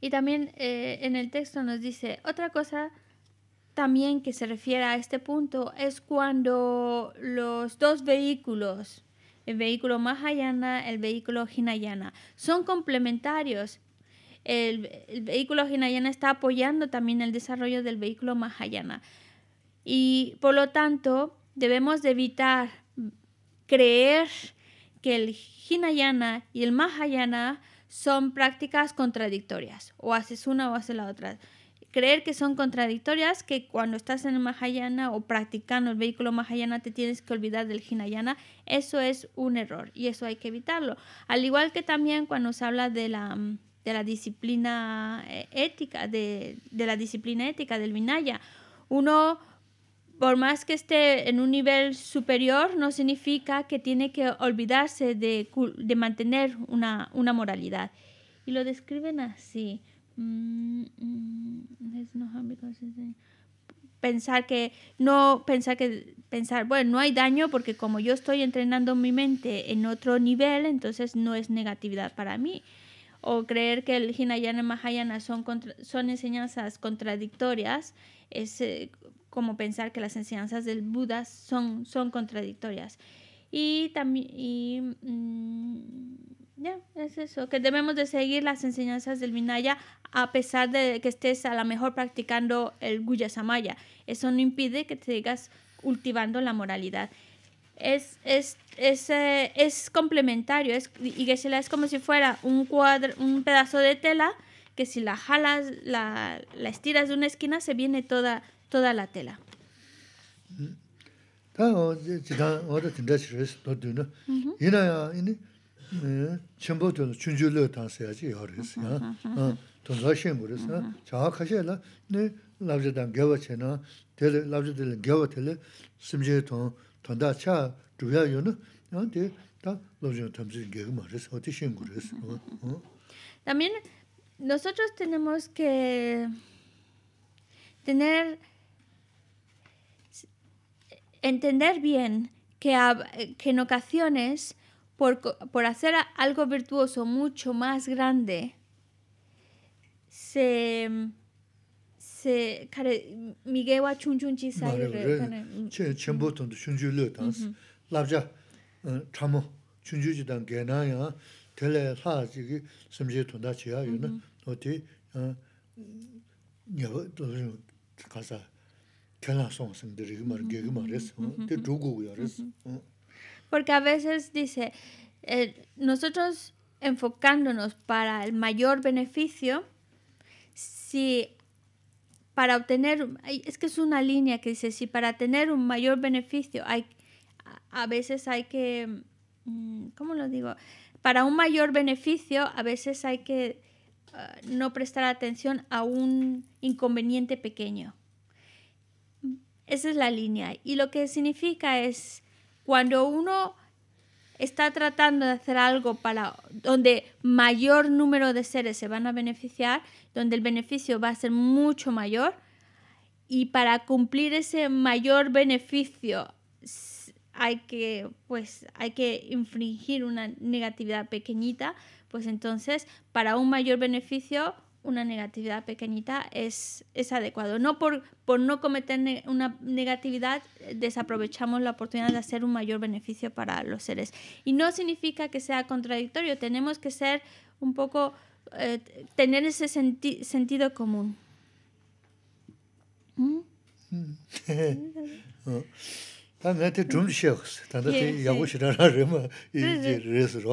Speaker 1: Y también eh, en el texto nos dice otra cosa también que se refiere a este punto es cuando los dos vehículos, el vehículo Mahayana, el vehículo Hinayana, son complementarios. El, el vehículo Hinayana está apoyando también el desarrollo del vehículo Mahayana. Y por lo tanto, debemos de evitar creer que el Hinayana y el Mahayana son prácticas contradictorias, o haces una o haces la otra. Creer que son contradictorias, que cuando estás en el Mahayana o practicando el vehículo Mahayana te tienes que olvidar del Hinayana, eso es un error y eso hay que evitarlo. Al igual que también cuando se habla de la, de la disciplina eh, ética, de, de la disciplina ética del Vinaya, uno por más que esté en un nivel superior, no significa que tiene que olvidarse de, de mantener una, una moralidad. Y lo describen así. Mm, mm, Pensar que, no pensar que, pensar, bueno, no hay daño porque como yo estoy entrenando mi mente en otro nivel, entonces no es negatividad para mí. O creer que el Hinayana y Mahayana son, son enseñanzas contradictorias, es eh, como pensar que las enseñanzas del Buda son, son contradictorias. Y también, ya, es eso, que debemos de seguir las enseñanzas del Vinaya a pesar de que estés a lo mejor practicando el Guya Samaya. Eso no impide que te sigas cultivando la moralidad. Es, es, es, eh, es complementario, es, y que es como si fuera un, cuadro, un pedazo de tela que si la jalas, la, la estiras de una esquina, se viene toda, toda la tela.
Speaker 2: Chī yā rēs, tō ngā shēng gu rēs, chā ngā khashē lā, nē lāb jī tāng gyāwa chē na, tēlē lāb jī tēlē gyāwa tēlē, sim jē tōng tōndā chā chū yā yō na, gyā gu mā rēs, wā tē shēng gu rēs.
Speaker 1: También nosotros tenemos que tener, entender bien que, que en ocasiones, por, por hacer algo virtuoso mucho más grande, se... se kare kare,
Speaker 2: na, gu.
Speaker 1: Porque a veces dice, eh, nosotros enfocándonos para el mayor beneficio, si para obtener, es que es una línea que dice, si para tener un mayor beneficio hay, a- a veces hay que, mm, ¿cómo lo digo? Para un mayor beneficio a veces hay que ah, no prestar atención a un inconveniente pequeño. Esa es la línea. Y lo que significa es cuando uno está tratando de hacer algo para donde mayor número de seres se van a beneficiar, donde el beneficio va a ser mucho mayor y para cumplir ese mayor beneficio hay que pues hay que infringir una negatividad pequeñita, pues entonces para un mayor beneficio una negatividad pequeñita es, es adecuado. No por, por no cometer ne- una negatividad eh, desaprovechamos la oportunidad de hacer un mayor beneficio para los seres. Y no significa que sea contradictorio, tenemos que ser un poco, eh, tener ese senti- sentido común. ¿Mm?
Speaker 2: Tā ngā tē chūm shēgus, tā tē yāgu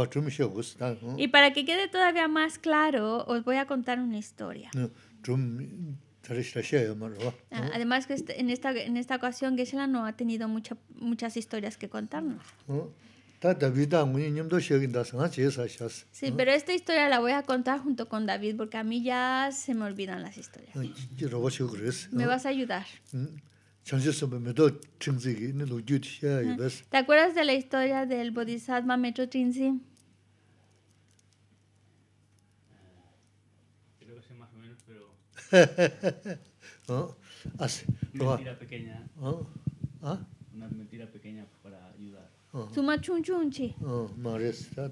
Speaker 2: chūm shēgus,
Speaker 1: Y para que quede todavía más claro, os voy a contar una historia.
Speaker 2: chūm.
Speaker 1: Ah, Además que este- en esta, en esta ocasión Geshe-la no ha tenido mucha- muchas historias que contarnos. Sí, pero esta historia la voy a contar junto con David porque a mí ya se me olvidan las historias. ¿Me vas a ayudar? ¿Te acuerdas de la historia del Bodhisattva Metro Trinzi?
Speaker 3: Creo que sé más o menos, pero
Speaker 2: sī, rā bā.
Speaker 3: mentira pequeña,
Speaker 2: Ā?
Speaker 3: una mentira pequeña para ayudar.
Speaker 1: Suma chun chunchi.
Speaker 2: rē sī, tā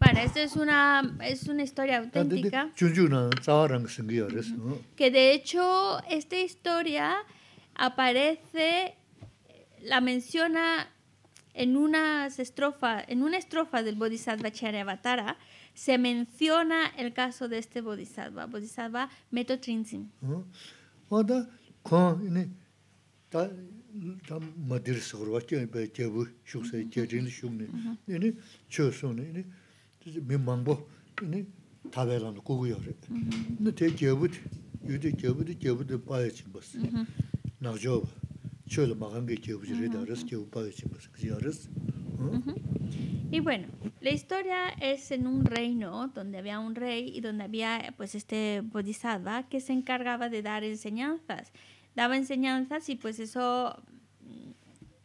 Speaker 1: Bueno, esta es una, es una historia auténtica. que de hecho esta historia aparece, la menciona en unas estrofa, en una estrofa del Bodhisattva Charyavatara, se menciona el caso de este Bodhisattva, Bodhisattva Meto Trinzin.
Speaker 2: Rē sī
Speaker 1: Y bueno, la historia es en un reino donde había un rey y donde había pues este bodhisattva que se encargaba de dar enseñanzas. Daba enseñanzas y pues eso mm,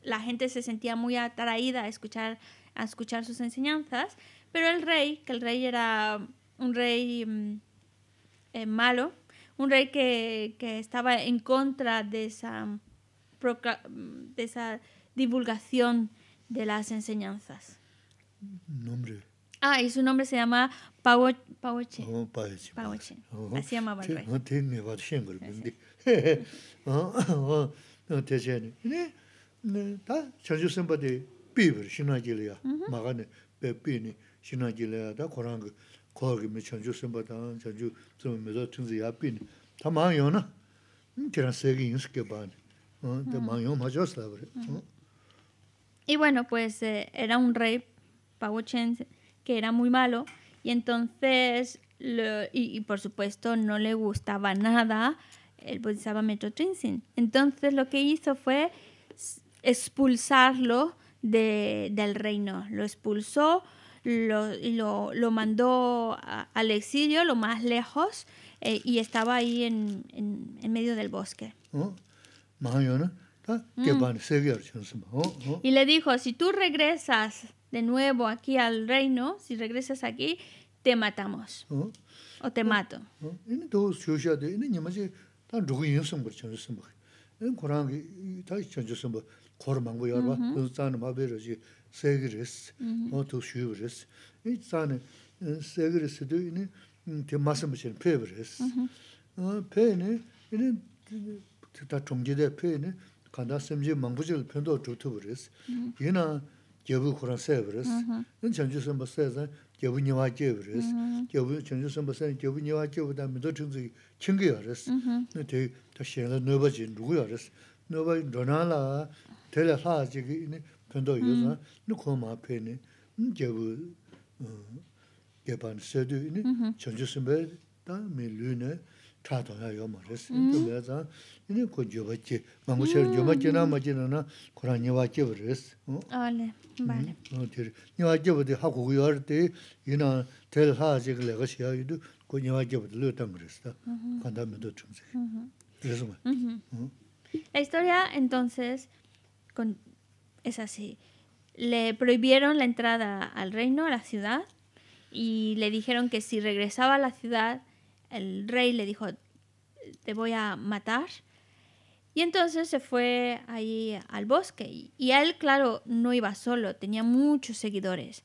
Speaker 1: la gente se sentía muy atraída a escuchar a escuchar sus enseñanzas, pero el rey, que el rey era un rey mm, eh, malo, un rey que, que estaba en contra de esa, procla- de esa divulgación de las enseñanzas.
Speaker 2: nōm rē
Speaker 1: Ah, y su nombre se llama Pao, Paoche.
Speaker 2: mbā
Speaker 1: Paoche. Así llamaba el rey. Y bueno, pues eh, era un rey, Paochen, que era muy malo. Y entonces, lo- y, y por supuesto, no le gustaba nada el Bodhisattva Metro Trinzin. Entonces, lo que hizo fue expulsarlo de- del reino. Lo expulsó lo, lo, lo mandó a- al exilio, lo más lejos, eh, y estaba ahí en, en- en medio del bosque.
Speaker 2: gā rā chāng sī mā
Speaker 1: Y le dijo, si tú regresas de nuevo aquí al reino, si regresas aquí, te matamos o te mato.
Speaker 2: 난 누구 인성 벌 전수 뭐 고랑 다 전주스 뭐 고르만 거 열봐. 그산 마베르지. 세그리스 모두 슈브리스 이 산에 세그리스도 이니 대마스 무슨 페브리스 어. 페네 이니 다 좀제대 페네 간다 셈제 망부질 편도 좋더브리스 얘나 겨부 고랑 세브리스 이 전주스 뭐 세자 gyabu nyewa gyabu res, mm-hmm. gyabu chanchu samba san gyabu nyewa gyabu da mido chungzi kingi ya res, te mm-hmm. ta shenla nueba ji nugu ya res, nueba rona la tela laa jigi pendo yo san, mm-hmm. nu kuwa maa pe ni gyabu uh, gyaban sedu chanchu samba da mi lu ne cha to ya yo ma res to me za ini ko joba che mangu ser joba che na ma che na ko ra nyewa che res
Speaker 1: Vale, vale.
Speaker 2: 어들 nyewa che de ha ku yo de ina tel ha je le ga sia yu ko nyewa che de lu tang res ta kan da me do chung se res ma
Speaker 1: La historia entonces con- es así. Le prohibieron la entrada al reino, a la ciudad, y le dijeron que si regresaba a la ciudad, el rey le dijo, te voy a matar. Y entonces se fue ahí al bosque. Y, él, claro, no iba solo, tenía muchos seguidores.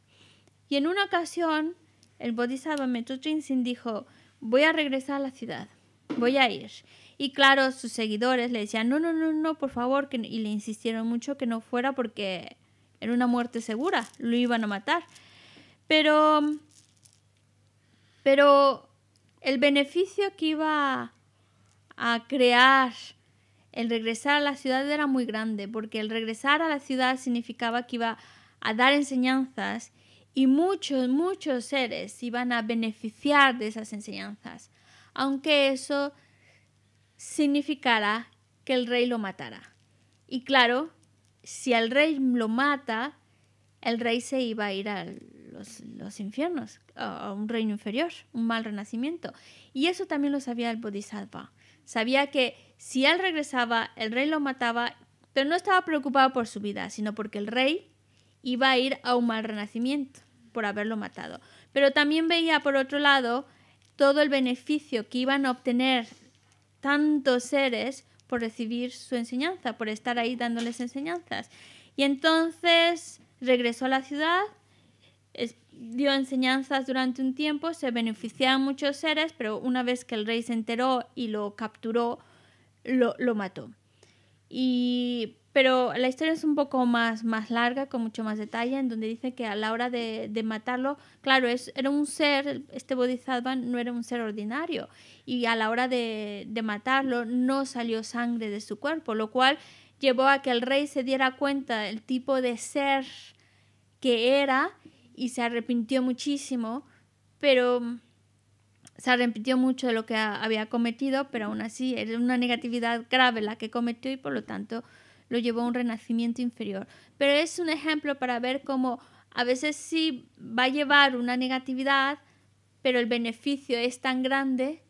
Speaker 1: Y en una ocasión, el Bodhisattva Metuchinsin dijo, voy a regresar a la ciudad, voy a ir. Y claro, sus seguidores le decían, no, no, no, no, por favor, que, no-". y le insistieron mucho que no fuera porque era una muerte segura, lo iban a matar. Pero, pero el beneficio que iba a crear el regresar a la ciudad era muy grande, porque el regresar a la ciudad significaba que iba a dar enseñanzas y muchos, muchos seres iban a beneficiar de esas enseñanzas, aunque eso significara que el rey lo matara. Y claro, si el rey lo mata, el rey se iba a ir a los, infiernos, a un reino inferior, un mal renacimiento. Y eso también lo sabía el Bodhisattva. Sabía que si él regresaba, el rey lo mataba, pero no estaba preocupado por su vida, sino porque el rey iba a ir a un mal renacimiento por haberlo matado. Pero también veía, por otro lado, todo el beneficio que iban a obtener tantos seres por recibir su enseñanza, por estar ahí dándoles enseñanzas. Y entonces regresó a la ciudad, dio enseñanzas durante un tiempo, se beneficiaban muchos seres, pero una vez que el rey se enteró y lo capturó, lo, lo mató. Y, pero la historia es un poco más, más larga, con mucho más detalle, en donde dice que a la hora de, de matarlo, claro, es, era un ser, este bodhisattva no era un ser ordinario, y a la hora de, de matarlo no salió sangre de su cuerpo, lo cual llevó a que el rey se diera cuenta del tipo de ser que era y se arrepintió muchísimo, pero mm, se arrepintió mucho de lo que ha- había cometido, pero aún así era una negatividad grave la que cometió y por lo tanto lo llevó a un renacimiento inferior. Pero es un ejemplo para ver cómo a veces sí va a llevar una negatividad, pero el beneficio es tan grande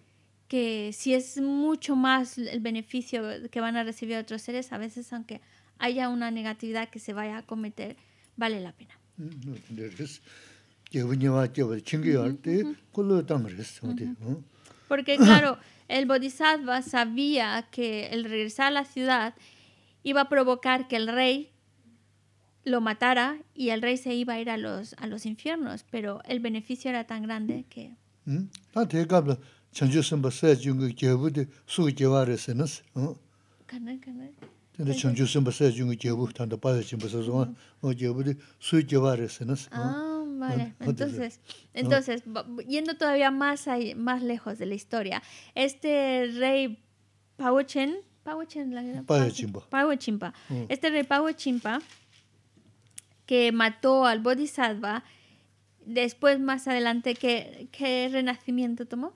Speaker 1: que si es mucho más el beneficio que van a recibir otros seres, a veces aunque haya una negatividad que se vaya a cometer, vale la pena. Porque claro, el Bodhisattva sabía que el regresar a la ciudad iba a provocar que el rey lo matara y el rey se iba a ir a los, a los infiernos, pero el beneficio era tan grande que
Speaker 2: chanchu samba saya jungu gyabu di sugu gyawa resi nasi. Kana, kana. Tanda chanchu samba saya jungu gyabu, tanda paya chimba sa zwa, gyabu di sugu gyawa resi nasi.
Speaker 1: Ah, vale. Entonces, entonces yendo todavía más, ahí, más lejos de la historia, este rey Pauchen, Pauchen, la
Speaker 2: Paya
Speaker 1: Chimpa.
Speaker 2: Paya Chimpa.
Speaker 1: Este rey Paya Chimpa, que mató al Bodhisattva, después más adelante, ¿qué, qué renacimiento tomó?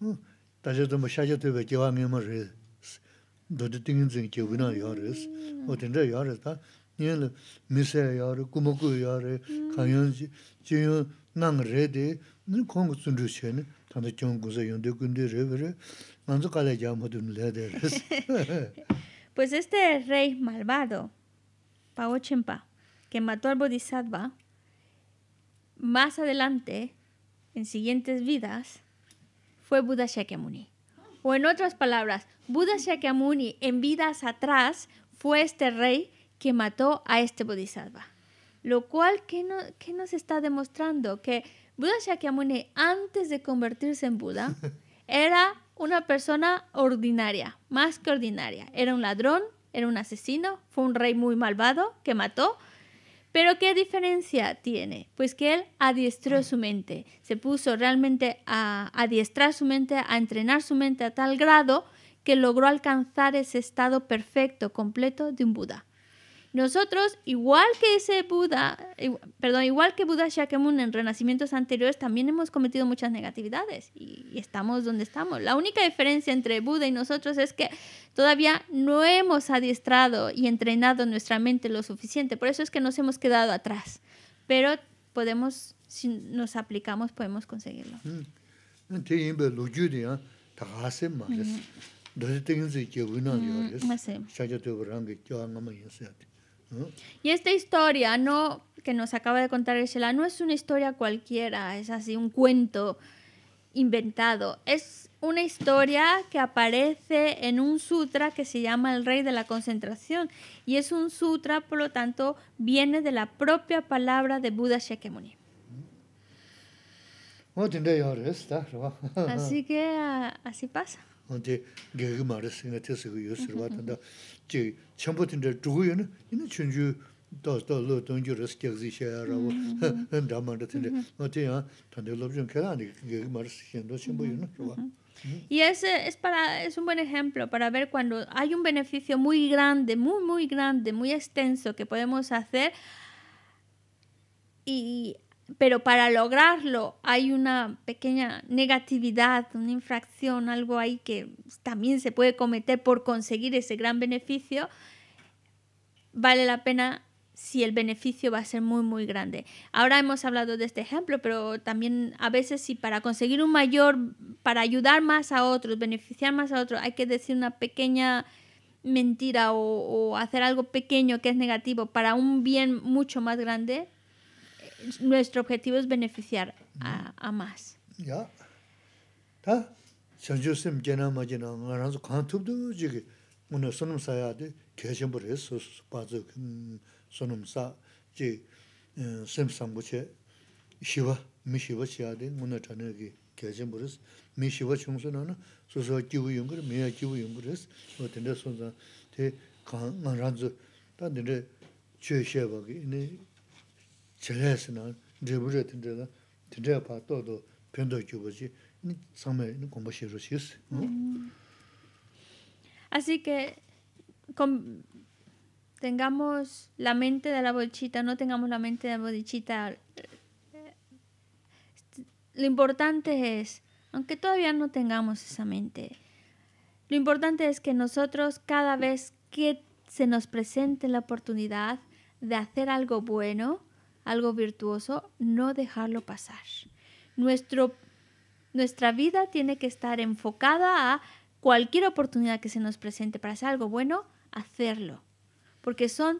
Speaker 2: 어 다저도 뭐 샤저도 왜 제왕이 뭐레 도도 띵진 제부나 요레스 어 된다 요레다 니는 미세 요레 구모고 요레 가연지 지요 낭레데 니 공고 순주시네 단도 정구서 연대 군대 레베레 만저 갈래 잠호든 레데레스
Speaker 1: Pues este rey malvado, Pawochimpa, que mató al Bodhisattva, más adelante, en siguientes vidas, fue Buda Shakyamuni. O en otras palabras, Buda Shakyamuni en vidas atrás fue este rey que mató a este Bodhisattva. Lo cual, ¿qué, no- qué nos está demostrando? Que Buda Shakyamuni, antes de convertirse en Buda, era una persona ordinaria, más que ordinaria. Era un ladrón, era un asesino, fue un rey muy malvado que mató. Pero ¿qué diferencia tiene? Pues que él adiestró su mente, se puso realmente a adiestrar su mente, a entrenar su mente a tal grado que logró alcanzar ese estado perfecto, completo de un Buda. Nosotros, igual que ese Buda, perdón, igual que Buda Shakyamuni en renacimientos anteriores, también hemos cometido muchas negatividades y, y estamos donde estamos. La única diferencia entre Buda y nosotros es que todavía no hemos adiestrado y entrenado nuestra mente lo suficiente. Por eso es que nos hemos quedado atrás. Pero podemos, si nos aplicamos, podemos conseguirlo.
Speaker 2: Te
Speaker 1: Y esta historia no que nos acaba de contar Shela no es una historia cualquiera, es así un cuento inventado. Es una historia que aparece en un sutra que se llama El Rey de la Concentración y es un sutra, por lo tanto, viene de la propia palabra de Buda Shakyamuni. Así que ah, así pasa.
Speaker 2: Yu yu rwa.
Speaker 1: Y ese es, para, es un buen ejemplo para ver cuando hay un beneficio muy grande, muy, muy grande, muy extenso que podemos hacer, y, pero para lograrlo hay una pequeña negatividad, una infracción, algo ahí que también se puede cometer por conseguir ese gran beneficio, vale la pena si el beneficio va a ser muy muy grande. Ahora hemos hablado de este ejemplo, pero también a veces si para conseguir un mayor, para ayudar más a otros, beneficiar más a otros, hay que decir una pequeña mentira o, o hacer algo pequeño que es negativo para un bien mucho más grande, nuestro objetivo es beneficiar a, a más.
Speaker 2: Ya. Ta xiongjusim jena ma jena nga ranzu khaan tubdu jige muna sunum saya de kyeshenpo re su bazu mm, sunum sa ji eh, sim sambu che. Shiva, mi shiva chiya de muna chana ki kyeshenpo re mi shiva chungsu na na su suwa jivu yungu miya jivu yungu re o tende sunza te khaan nga ranzu ta tende chue sheba ki chalaisi na dribuja tindra na tindra pa todo pendo kyubaji samay gomba shiru shis.
Speaker 1: Así que con, tengamos la mente de la bolchita, no tengamos la mente de la bolchita. Lo importante es, aunque todavía no tengamos esa mente, lo importante es que nosotros cada vez que se nos presente la oportunidad de hacer algo bueno, algo virtuoso, no dejarlo pasar. Nuestro, nuestra vida tiene que estar enfocada a cualquier oportunidad que se nos presente para hacer algo bueno, hacerlo. Porque son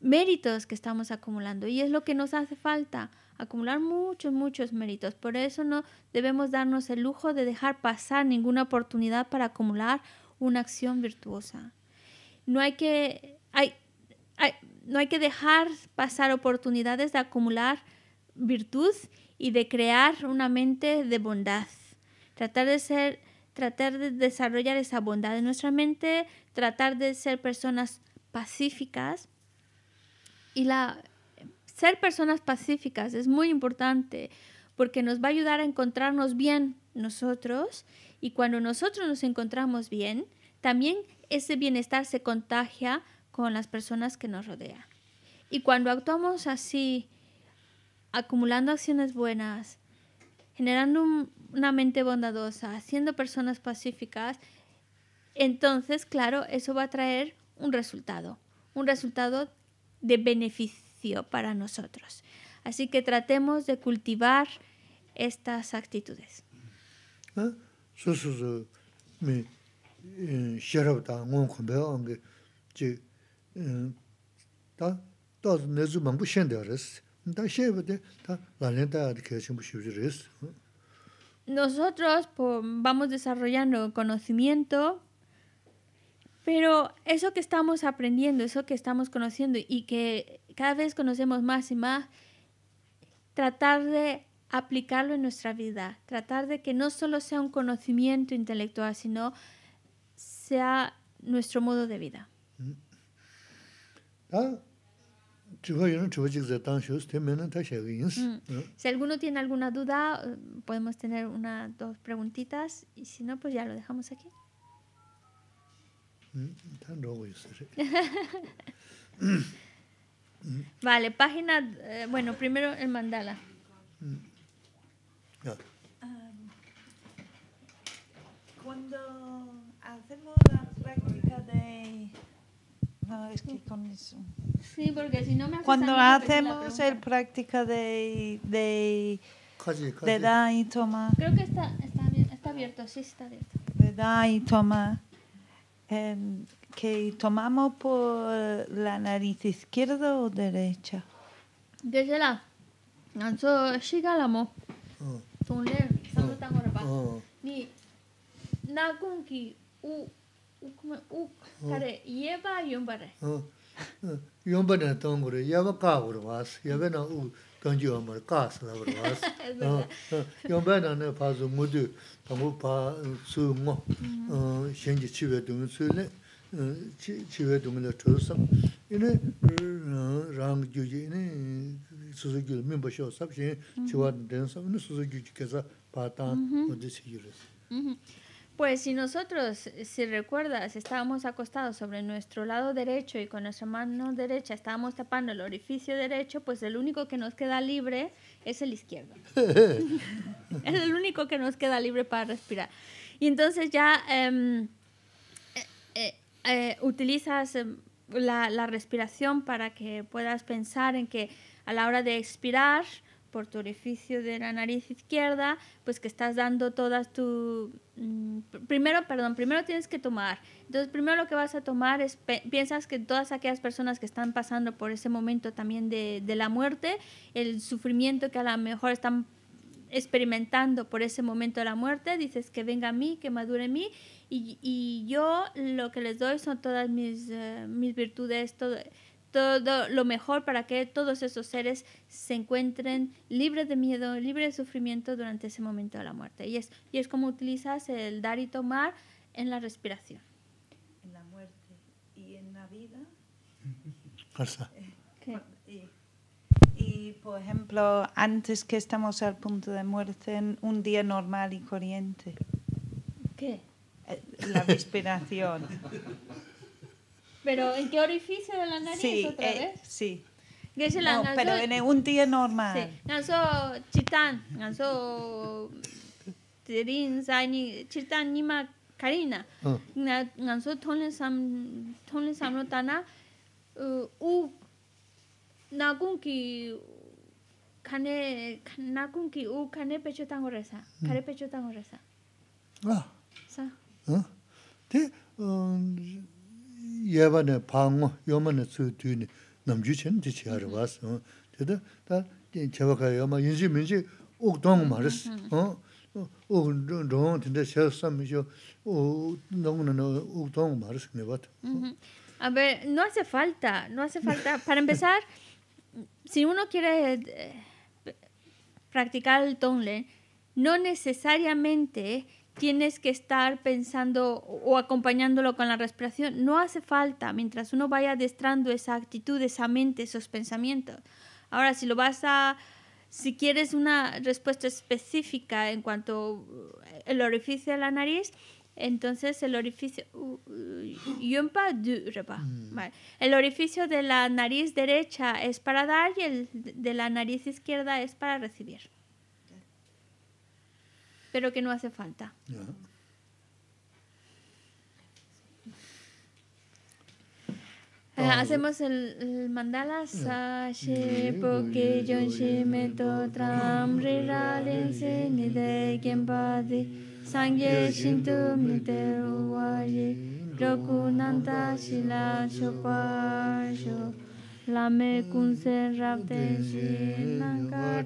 Speaker 1: méritos que estamos acumulando y es lo que nos hace falta, acumular muchos, muchos méritos. Por eso no debemos darnos el lujo de dejar pasar ninguna oportunidad para acumular una acción virtuosa. No hay que, hay, hay- no hay que dejar pasar oportunidades de acumular virtud y de crear una mente de bondad. Tratar de ser, tratar de desarrollar esa bondad en nuestra mente, tratar de ser personas pacíficas. Y la ser personas pacíficas es muy importante porque nos va a ayudar a encontrarnos bien nosotros y cuando nosotros nos encontramos bien, también ese bienestar se contagia con las personas que nos rodean. Y cuando actuamos así, acumulando acciones buenas, generando una mente bondadosa, siendo personas pacíficas, entonces, claro, eso va a traer un resultado, un resultado de beneficio para nosotros. Así que tratemos de cultivar estas actitudes.
Speaker 2: ¿Eh? 컴베한게 지다 또 내주 망부 셴데르스 다 셰버데 다 라렌다 계신 부시르스
Speaker 1: Nosotros po- vamos desarrollando conocimiento, pero eso que estamos aprendiendo, eso que estamos conociendo y que cada vez conocemos más y más, tratar de aplicarlo en nuestra vida, tratar de que no solo sea un conocimiento intelectual, sino sea nuestro modo de vida.
Speaker 2: 다 주
Speaker 1: Si alguno tiene alguna duda, eh, podemos tener una, dos preguntitas. Y si no, pues ya lo dejamos aquí. vale, página, eh, bueno, primero el mandala.
Speaker 5: No, es que con eso.
Speaker 1: Sí, porque si no me
Speaker 5: Cuando hacemos el práctica de, de,
Speaker 2: casi, casi.
Speaker 5: de da y toma.
Speaker 1: Creo que está, está, está abierto, sí, está abierto.
Speaker 5: De da y toma. Eh, que tomamos por la nariz izquierda o derecha?
Speaker 1: Desde la.
Speaker 2: Entonces, llega la mo. Ah. Tonler, solo ah. tan gorba. Ni. Ah. Nakunki u. ukme uk kare yeba yombare yombare tangore yeba kagore was yeba na u ganji omar kas na bor was yombare na ne pazu mudu tamu pa su mo shenji chiwe dung su ne chiwe dung le chosam ine rang gyuji ine suzu gyul mimba shio sab shen chiwa densam ine suzu gyuji kesa patan mudu si
Speaker 1: yures Pues si nosotros, eh, si recuerdas, estábamos acostados sobre nuestro lado derecho y con nuestra mano derecha estábamos tapando el orificio derecho, pues el único que nos queda libre es el izquierdo. es el único que nos queda libre para respirar. Y entonces ya em, eh, eh, utilizas em, la respiración para que puedas pensar en que a la hora de expirar, por tu orificio de la nariz izquierda, pues que estás dando todas tu... mm, pr- primero, perdón, primero tienes que tomar. Entonces, primero lo que vas a tomar es, piensas que todas aquellas personas que están pasando por ese momento también de, de la muerte, el sufrimiento que a lo mejor están experimentando por ese momento de la muerte, dices que venga a mí, que madure en mí, y, y yo lo que les doy son todas mis, eh, mis virtudes, todo, todo lo mejor para que todos esos seres se encuentren libres de miedo, libres de sufrimiento durante ese momento de la muerte. Y es, y es como utilizas el dar y tomar en la respiración.
Speaker 5: En la muerte y en la vida.
Speaker 2: Eh, ¿Qué?
Speaker 5: Y por ejemplo, antes que estamos al punto de muerte, en un día normal y corriente.
Speaker 1: ¿Qué?
Speaker 5: Eh, la respiración.
Speaker 1: ¿Pero en qué orificio de la nariz
Speaker 5: sí,
Speaker 1: otra
Speaker 5: eh,
Speaker 1: vez?
Speaker 5: Sí. No, pero en un día normal.
Speaker 1: Sí. Nanso chitán, nanso tirin chitán nima karina. Ah. Nanso tonle sam tonle samro tana uh, u nagun ki kane u kane pecho tango resa. Mm. Kare pecho tango resa.
Speaker 2: Ah.
Speaker 1: Sa.
Speaker 2: Ah. ¿Eh? Te um, yeba ne pango, yoma ne tsu tu ne namju chen di chi hari was. Tida ta cheba ka yoma yinji minji uk dong maris. Uk dong tinda shel sam yo dong na uk dong maris ne
Speaker 1: bat. A ver, no hace falta, no hace falta. Para empezar, si uno quiere practicar el tongle, no necesariamente tienes que estar pensando o acompañándolo con la respiración. No hace falta, mientras uno vaya adestrando esa actitud, esa mente, esos pensamientos. Ahora, si lo vas a... Si quieres una respuesta específica en cuanto al orificio de la nariz, entonces el orificio... repa. Vale. El orificio de la nariz derecha es para dar y el de la nariz izquierda es para recibir. Pero que no hace falta. hacemos el, el mandala sa she po ke jon she me to tram se ni de gen pa de sang ye shin tu mi te wa ye roku nanta la me de shi na ka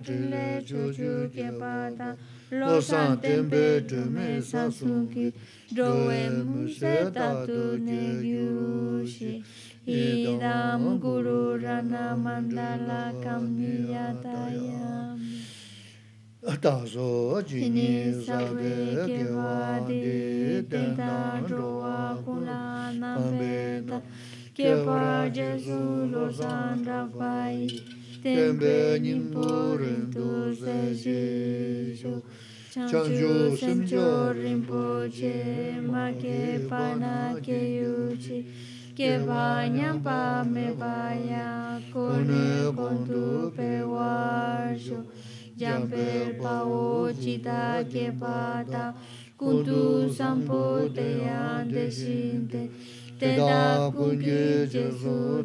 Speaker 1: lo santembe tume sasungi doe muse tatu ne gyurushi idam guru rana mandala kamniyataya
Speaker 2: tazo jini
Speaker 1: sabe kewa
Speaker 2: di tenda
Speaker 1: roa
Speaker 2: kuna
Speaker 1: nambe ta kewa jesu lo sandapai pai tempe nimpo rintu se jisho chanchu sencho rinpoche ma ke pana ke yuchi que vayan pa me vaya con el con tu peguayo Jamper pa ochita que pata con tu sampo te ande sinte te da con que Jesús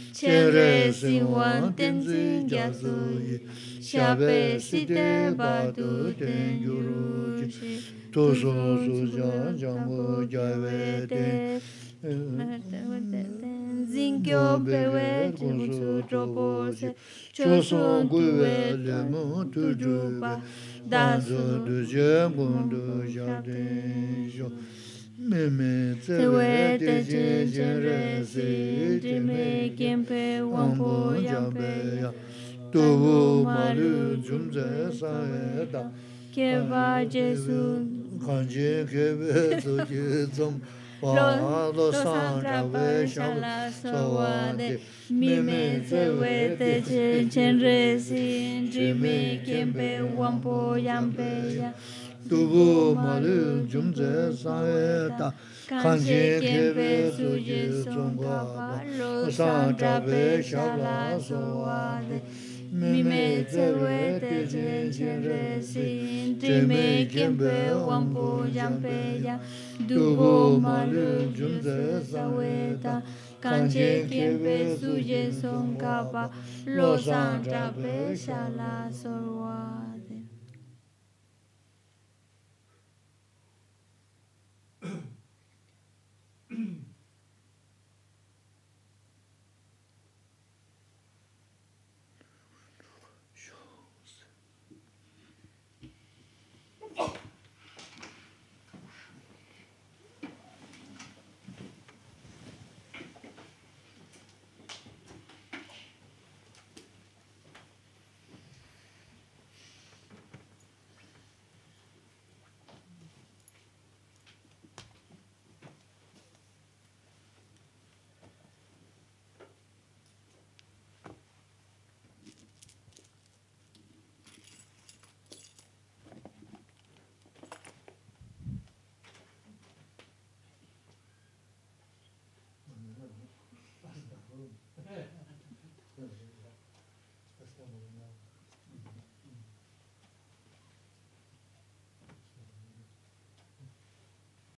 Speaker 1: chere si wan ten zi gya su yi, shabe si te ba tu ten gyuru chi, tu su su jan jan mu gya we
Speaker 2: ten,
Speaker 1: zin kyo pe we kun su tro po se, cho son gu we le mu tu ju ba,
Speaker 2: da su
Speaker 1: du je
Speaker 2: gun
Speaker 1: du
Speaker 2: ja
Speaker 1: ten
Speaker 2: shon, mē mē tsē
Speaker 1: wē
Speaker 2: tē chē chē rē sē tē mē kēm
Speaker 1: pē
Speaker 2: wāng
Speaker 1: pō
Speaker 2: yāng
Speaker 1: pē
Speaker 2: yā
Speaker 1: tō
Speaker 2: wō
Speaker 1: mā
Speaker 2: rū
Speaker 1: jūm
Speaker 2: tsē
Speaker 1: sā wē tā
Speaker 2: kē
Speaker 1: bā
Speaker 2: jē
Speaker 1: sū
Speaker 2: kāng jē kē bē tsō jē tsōng
Speaker 1: wā lō
Speaker 2: sāng rā wē shā lā sō wā tē mē mē tsē wē tē chē
Speaker 1: chē rē sē tē mē kēm pē wāng pō yāng pē yā ya
Speaker 2: Tuvu malu jumze sa e da Kanje kebe so je zom pa lo san ra we shala so wa de
Speaker 1: Mi me tewe te chen chen re si Jime kempe wampo yampe ya. Dubo malu jumze saweta Kanche kempe suje son kapa Lo san trape shala sorwa